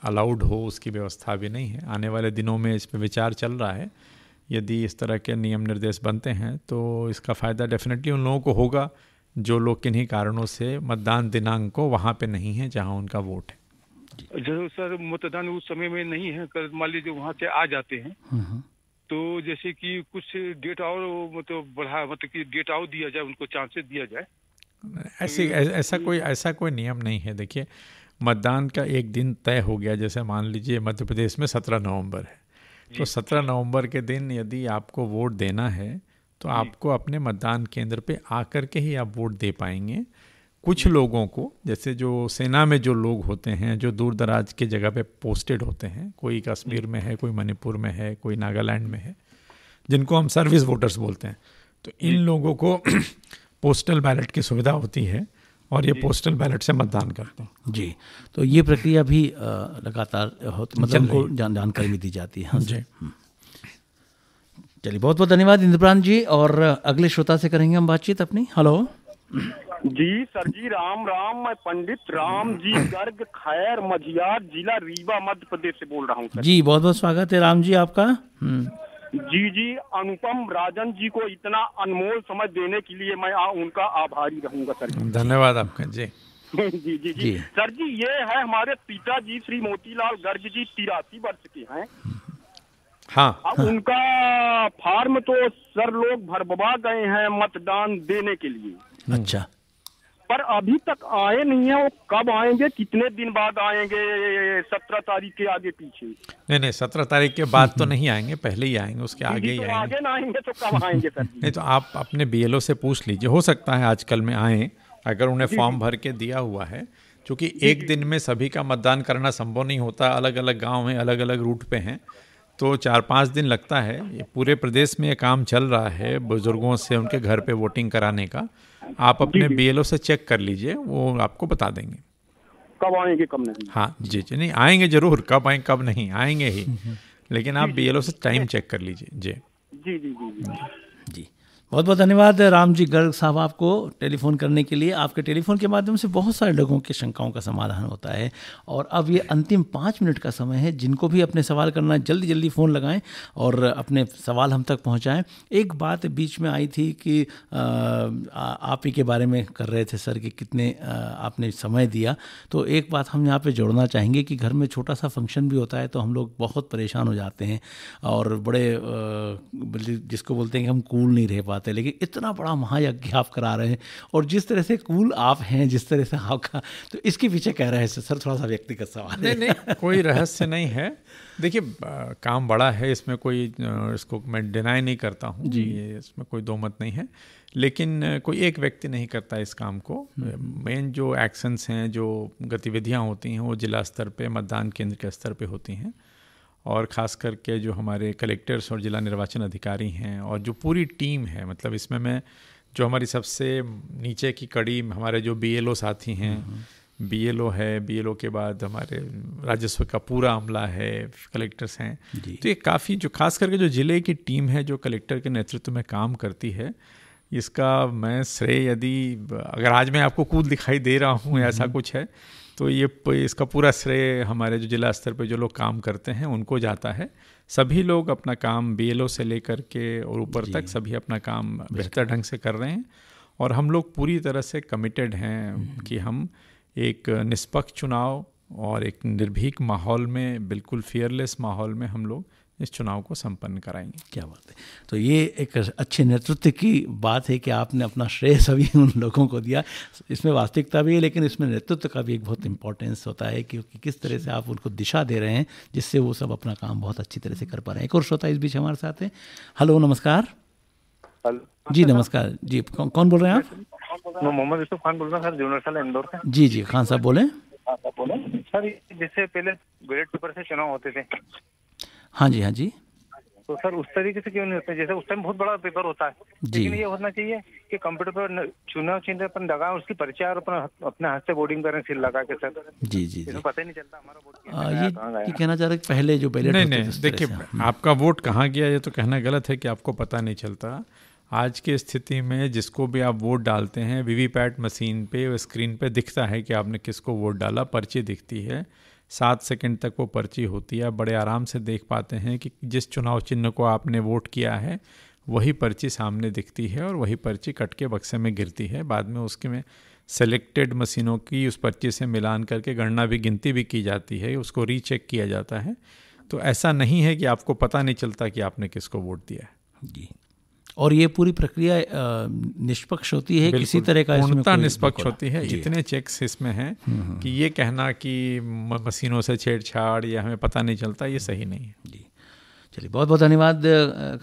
Speaker 3: अलाउड हो उसकी व्यवस्था भी नहीं है। आने वाले दिनों में इस पर विचार चल रहा है। यदि इस तरह के नियम निर्देश बनते हैं तो इसका फ़ायदा डेफिनेटली उन लोगों को होगा जो लोग किन्हीं कारणों से मतदान दिनांक को वहाँ पे नहीं है जहाँ उनका वोट है।
Speaker 16: जो सर मतदान उस समय में नहीं है कर मान लीजिए वहाँ से आ जाते हैं। तो जैसे कि कुछ डेट और मतलब बढ़ा मतलब कि डेट और दिया जाए उनको चांसेस दिया जाए।
Speaker 3: ऐसी ऐसा कोई ऐसा कोई नियम नहीं है। देखिए मतदान का एक दिन तय हो गया जैसे मान लीजिए मध्य प्रदेश में सत्रह नवंबर है। तो सत्रह नवंबर के दिन यदि आपको वोट देना है तो आपको अपने मतदान केंद्र पे आकर के ही आप वोट दे पाएँगे। कुछ लोगों को जैसे जो सेना में जो लोग होते हैं जो दूर दराज के जगह पे पोस्टेड होते हैं कोई कश्मीर में है कोई मणिपुर में है कोई नागालैंड में है जिनको हम सर्विस वोटर्स बोलते हैं तो इन लोगों को पोस्टल बैलेट की सुविधा होती है। और ये पोस्टल बैलेट से मतदान करते हैं।
Speaker 2: जी तो ये प्रक्रिया भी लगातार मतलब उनको जान, जानकारी भी दी जाती है। हाँ
Speaker 3: जी।
Speaker 2: चलिए बहुत बहुत धन्यवाद इंद्रप्रांत जी और अगले श्रोता से करेंगे हम बातचीत अपनी। हेलो।
Speaker 7: जी सर जी राम राम मैं पंडित राम जी गर्ग खैर मझियार जिला रीवा मध्य प्रदेश से बोल रहा हूँ
Speaker 2: जी बहुत बहुत स्वागत है राम जी आपका।
Speaker 7: जी जी अनुपम राजन जी को इतना अनमोल समय देने के लिए मैं आ, उनका आभारी रहूँगा सर
Speaker 3: धन्यवाद आपका जी।
Speaker 16: जी जी जी। सर जी ये है हमारे पिताजी श्री मोतीलाल गर्ग जी तिरासी वर्ष के हैं।
Speaker 3: हाँ।
Speaker 16: अब उनका फार्म तो सर लोग भरबवा गए हैं मतदान देने के लिए।
Speaker 2: अच्छा।
Speaker 16: पर अभी तक आए नहीं है वो कब आएँगे कितने दिन बाद आएँगे सत्रह तारीख के आगे पीछे?
Speaker 3: नहीं नहीं सत्रह तारीख के बाद तो नहीं आएँगे पहले ही आएँगे उसके आगे ही
Speaker 16: तो
Speaker 3: आएँगे।
Speaker 16: आगे ना आएँगे तो कब आएँगे सर?
Speaker 3: नहीं तो आप अपने बीएलओ से पूछ लीजिए। हो सकता है आजकल में आए अगर उन्हें फॉर्म भर के दिया हुआ है क्योंकि एक दिन में सभी का मतदान करना संभव नहीं होता अलग अलग गाँव हैं अलग अलग रूट पे हैं तो चार पाँच दिन लगता है। ये पूरे प्रदेश में ये काम चल रहा है बुज़ुर्गों से उनके घर पे वोटिंग कराने का। आप अपने बीएलओ से चेक कर लीजिए वो आपको बता देंगे।
Speaker 16: कब आएँगे कब नहीं?
Speaker 3: हाँ जी जी नहीं आएँगे ज़रूर कब आएँगे कब नहीं आएँगे ही। लेकिन आप बीएलओ से टाइम चेक कर लीजिए जी।
Speaker 16: जी जी जी जी।
Speaker 2: जी। बहुत बहुत धन्यवाद राम जी गर्ग साहब आपको टेलीफोन करने के लिए। आपके टेलीफोन के माध्यम से बहुत सारे लोगों की शंकाओं का समाधान होता है और अब ये अंतिम पाँच मिनट का समय है, जिनको भी अपने सवाल करना है, जल्दी जल्दी फ़ोन लगाएँ और अपने सवाल हम तक पहुंचाएँ। एक बात बीच में आई थी कि आप ही के बारे में कर रहे थे सर कि कितने आपने समय दिया। तो एक बात हम यहाँ पर जोड़ना चाहेंगे कि घर में छोटा सा फ़ंक्शन भी होता है तो हम लोग बहुत परेशान हो जाते हैं और बड़े जिसको बोलते हैं कि हम कूल नहीं रह पाते। लेकिन इतना बड़ा महायज्ञ आप करा रहे हैं और जिस तरह से कूल आप हैं जिस तरह से आपका तो इसके पीछे कह रहे हैं? सर थोड़ा सा व्यक्तिगत सवाल
Speaker 3: नहीं नहीं कोई रहस्य नहीं है। देखिए काम बड़ा है इसमें कोई इसको मैं डिनाई नहीं करता हूँ
Speaker 2: जी।
Speaker 3: इसमें कोई दो मत नहीं है लेकिन कोई एक व्यक्ति नहीं करता इस काम को। मेन जो एक्शंस हैं जो गतिविधियाँ होती हैं वो जिला स्तर पे मतदान केंद्र के स्तर पे होती हैं। और ख़ास करके जो हमारे कलेक्टर्स और जिला निर्वाचन अधिकारी हैं और जो पूरी टीम है मतलब इसमें मैं जो हमारी सबसे नीचे की कड़ी हमारे जो बीएलओ साथी हैं बीएलओ है बीएलओ के बाद हमारे राजस्व का पूरा अमला है कलेक्टर्स हैं। तो ये काफ़ी जो खास करके जो ज़िले की टीम है जो कलेक्टर के नेतृत्व में काम करती है इसका मैं श्रेय यदि अगर आज मैं आपको कूद दिखाई दे रहा हूँ ऐसा कुछ है तो ये इसका पूरा श्रेय हमारे जो जिला स्तर पर जो लोग काम करते हैं उनको जाता है। सभी लोग अपना काम बीएलओ से लेकर के और ऊपर तक सभी अपना काम बेहतर ढंग से कर रहे हैं और हम लोग पूरी तरह से कमिटेड हैं कि हम एक निष्पक्ष चुनाव और एक निर्भीक माहौल में बिल्कुल फियरलेस माहौल में हम लोग इस चुनाव को संपन्न कराएँगे।
Speaker 2: क्या बात है। तो ये एक अच्छे नेतृत्व की बात है कि आपने अपना श्रेय सभी उन लोगों को दिया। इसमें वास्तविकता भी है लेकिन इसमें नेतृत्व का भी एक बहुत इंपॉर्टेंस होता है क्योंकि किस तरह से आप उनको दिशा दे रहे हैं जिससे वो सब अपना काम बहुत अच्छी तरह से कर पा रहे हैं। एक और श्रोता इस बीच हमारे साथ हैं। हेलो नमस्कार। जी नमस्कार। जी कौन कौन बोल रहे हैं आप?
Speaker 17: मोहम्मद यूसुफ खान बोल रहा हूँ सर यूनिवर्सल इंदौर से।
Speaker 2: जी जी खान साहब बोले।
Speaker 17: सर जैसे पहले बैलेट पेपर से चुनाव होते थे
Speaker 2: हाँ जी हाँ जी।
Speaker 17: तो सर उस तरीके से क्यों नहीं होते? जैसे उस टाइम बहुत बड़ा पेपर होता है।
Speaker 2: जी।
Speaker 17: लेकिन ये होना चाहिए कि कंप्यूटर पर चुनाव चिन्ह अपन लगाए उसकी परिचय और अपना अपने हाथ से बोर्डिंग करें सील लगा के सर।
Speaker 2: जी जी
Speaker 17: इसमें पता ही नहीं चलता हमारा वोट
Speaker 2: आ, ये ये कहना चाह रहे हैं पहले जो पहले
Speaker 3: नहीं नहीं देखिए
Speaker 2: हाँ।
Speaker 3: आपका वोट कहाँ गया ये तो कहना गलत है कि आपको पता नहीं चलता। आज की स्थिति में जिसको भी आप वोट डालते हैं वीवीपैट मशीन पे स्क्रीन पे दिखता है कि आपने किसको वोट डाला पर्ची दिखती है। सात सेकंड तक वो पर्ची होती है। बड़े आराम से देख पाते हैं कि जिस चुनाव चिन्ह को आपने वोट किया है, वही पर्ची सामने दिखती है और वही पर्ची कट के बक्से में गिरती है। बाद में उसके में सेलेक्टेड मशीनों की उस पर्ची से मिलान करके गणना भी, गिनती भी की जाती है, उसको रीचेक किया जाता है। तो ऐसा नहीं है कि आपको पता नहीं चलता कि आपने किसको वोट दिया है।
Speaker 2: जी। और ये पूरी प्रक्रिया निष्पक्ष होती है किसी तरह का इसमें कोई-
Speaker 3: निष्पक्ष होती है
Speaker 2: जितने
Speaker 3: इतने चेक्स इसमें हैं
Speaker 2: हम्म,
Speaker 3: कि ये कहना कि मशीनों से छेड़छाड़ या हमें पता नहीं चलता ये सही नहीं है।
Speaker 2: जी। चलिए, बहुत बहुत धन्यवाद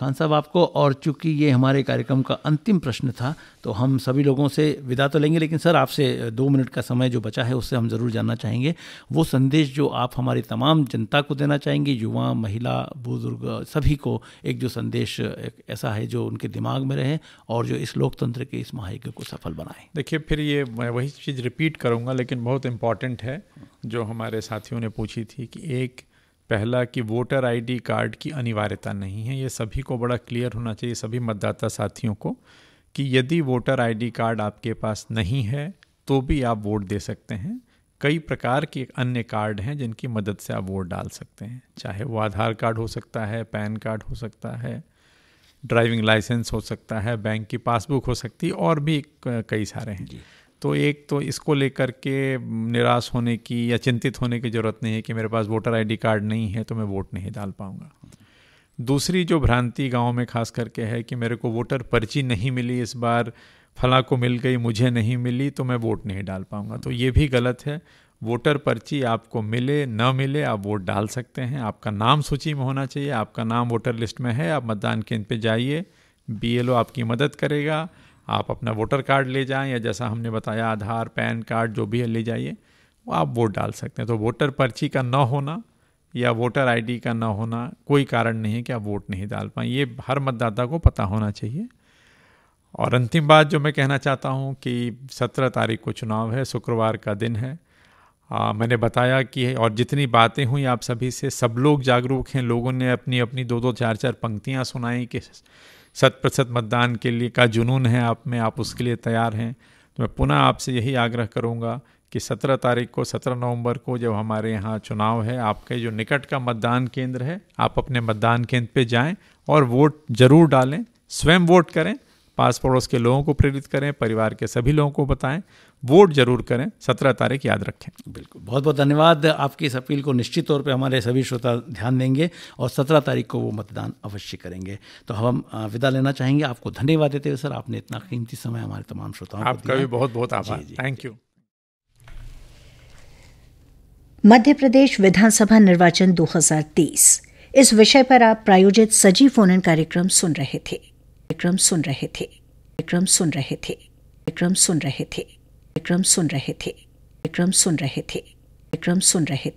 Speaker 2: खान साहब आपको। और चूँकि ये हमारे कार्यक्रम का अंतिम प्रश्न था तो हम सभी लोगों से विदा तो लेंगे, लेकिन सर, आपसे दो मिनट का समय जो बचा है, उससे हम ज़रूर जानना चाहेंगे। वो संदेश जो आप हमारी तमाम जनता को देना चाहेंगे, युवा, महिला, बुज़ुर्ग, सभी को, एक जो संदेश एक ऐसा है जो उनके दिमाग में रहे और जो इस लोकतंत्र के इस महायज्ञ को सफल बनाए।
Speaker 3: देखिए, फिर ये मैं वही चीज़ रिपीट करूँगा, लेकिन बहुत इंपॉर्टेंट है, जो हमारे साथियों ने पूछी थी कि एक पहला कि वोटर आईडी कार्ड की अनिवार्यता नहीं है। ये सभी को बड़ा क्लियर होना चाहिए, सभी मतदाता साथियों को, कि यदि वोटर आईडी कार्ड आपके पास नहीं है तो भी आप वोट दे सकते हैं। कई प्रकार के अन्य कार्ड हैं जिनकी मदद से आप वोट डाल सकते हैं। चाहे वो आधार कार्ड हो सकता है, पैन कार्ड हो सकता है ड्राइविंग लाइसेंस हो सकता है बैंक की पासबुक हो सकती है, और भी कई सारे हैं। तो एक तो इसको लेकर के निराश होने की या चिंतित होने की ज़रूरत नहीं है कि मेरे पास वोटर आईडी कार्ड नहीं है तो मैं वोट नहीं डाल पाऊँगा। दूसरी जो भ्रांति गाँव में खास करके है कि मेरे को वोटर पर्ची नहीं मिली इस बार, फला को मिल गई, मुझे नहीं मिली तो मैं वोट नहीं डाल पाऊँगा। तो ये भी गलत है। वोटर पर्ची आपको मिले, न मिले, आप वोट डाल सकते हैं। आपका नाम सूची में होना चाहिए, आपका नाम वोटर लिस्ट में है, आप मतदान केंद्र पे जाइए, बीएलओ आपकी मदद करेगा। आप अपना वोटर कार्ड ले जाएँ या जैसा हमने बताया आधार पैन कार्ड जो भी है ले जाइए वो आप वोट डाल सकते हैं। तो वोटर पर्ची का न होना या वोटर आईडी का न होना कोई कारण नहीं है कि आप वोट नहीं डाल पाएँ। ये हर मतदाता को पता होना चाहिए। और अंतिम बात जो मैं कहना चाहता हूँ कि सत्रह तारीख को चुनाव है शुक्रवार का दिन है। आ, मैंने बताया कि और जितनी बातें हुई आप सभी से सब लोग जागरूक हैं लोगों ने अपनी अपनी दो दो चार चार पंक्तियाँ सुनाई कि शत प्रतिशत मतदान के लिए का जुनून है आप में, आप उसके लिए तैयार हैं। तो मैं पुनः आपसे यही आग्रह करूँगा कि सत्रह तारीख को, सत्रह नवंबर को जब हमारे यहाँ चुनाव है, आपके जो निकट का मतदान केंद्र है, आप अपने मतदान केंद्र पे जाएँ और वोट ज़रूर डालें, स्वयं वोट करें, पास पड़ोस के लोगों को प्रेरित करें, परिवार के सभी लोगों को बताएँ वोट ज़रूर करें सत्रह तारीख याद रखें।
Speaker 2: बिल्कुल। बहुत बहुत धन्यवाद। आपकी इस अपील को निश्चित तौर पे हमारे सभी श्रोता ध्यान देंगे और सत्रह तारीख को वो मतदान अवश्य करेंगे। तो हम विदा लेना चाहेंगे। आपको धन्यवाद देते हुए सर आपने इतना कीमती समय हमारे तमाम श्रोताओं
Speaker 3: आपका भी बहुत बहुत आभार। थैंक यू
Speaker 1: मध्य प्रदेश विधानसभा निर्वाचन 2023 इस विषय पर आप प्रायोजित सजी फ़ोन कार्यक्रम सुन रहे थे। कार्यक्रम सुन रहे थे। कार्यक्रम सुन रहे थे। कार्यक्रम सुन रहे थे। कार्यक्रम सुन रहे थे। कार्यक्रम सुन रहे थे। विक्रम सुन रहे थे।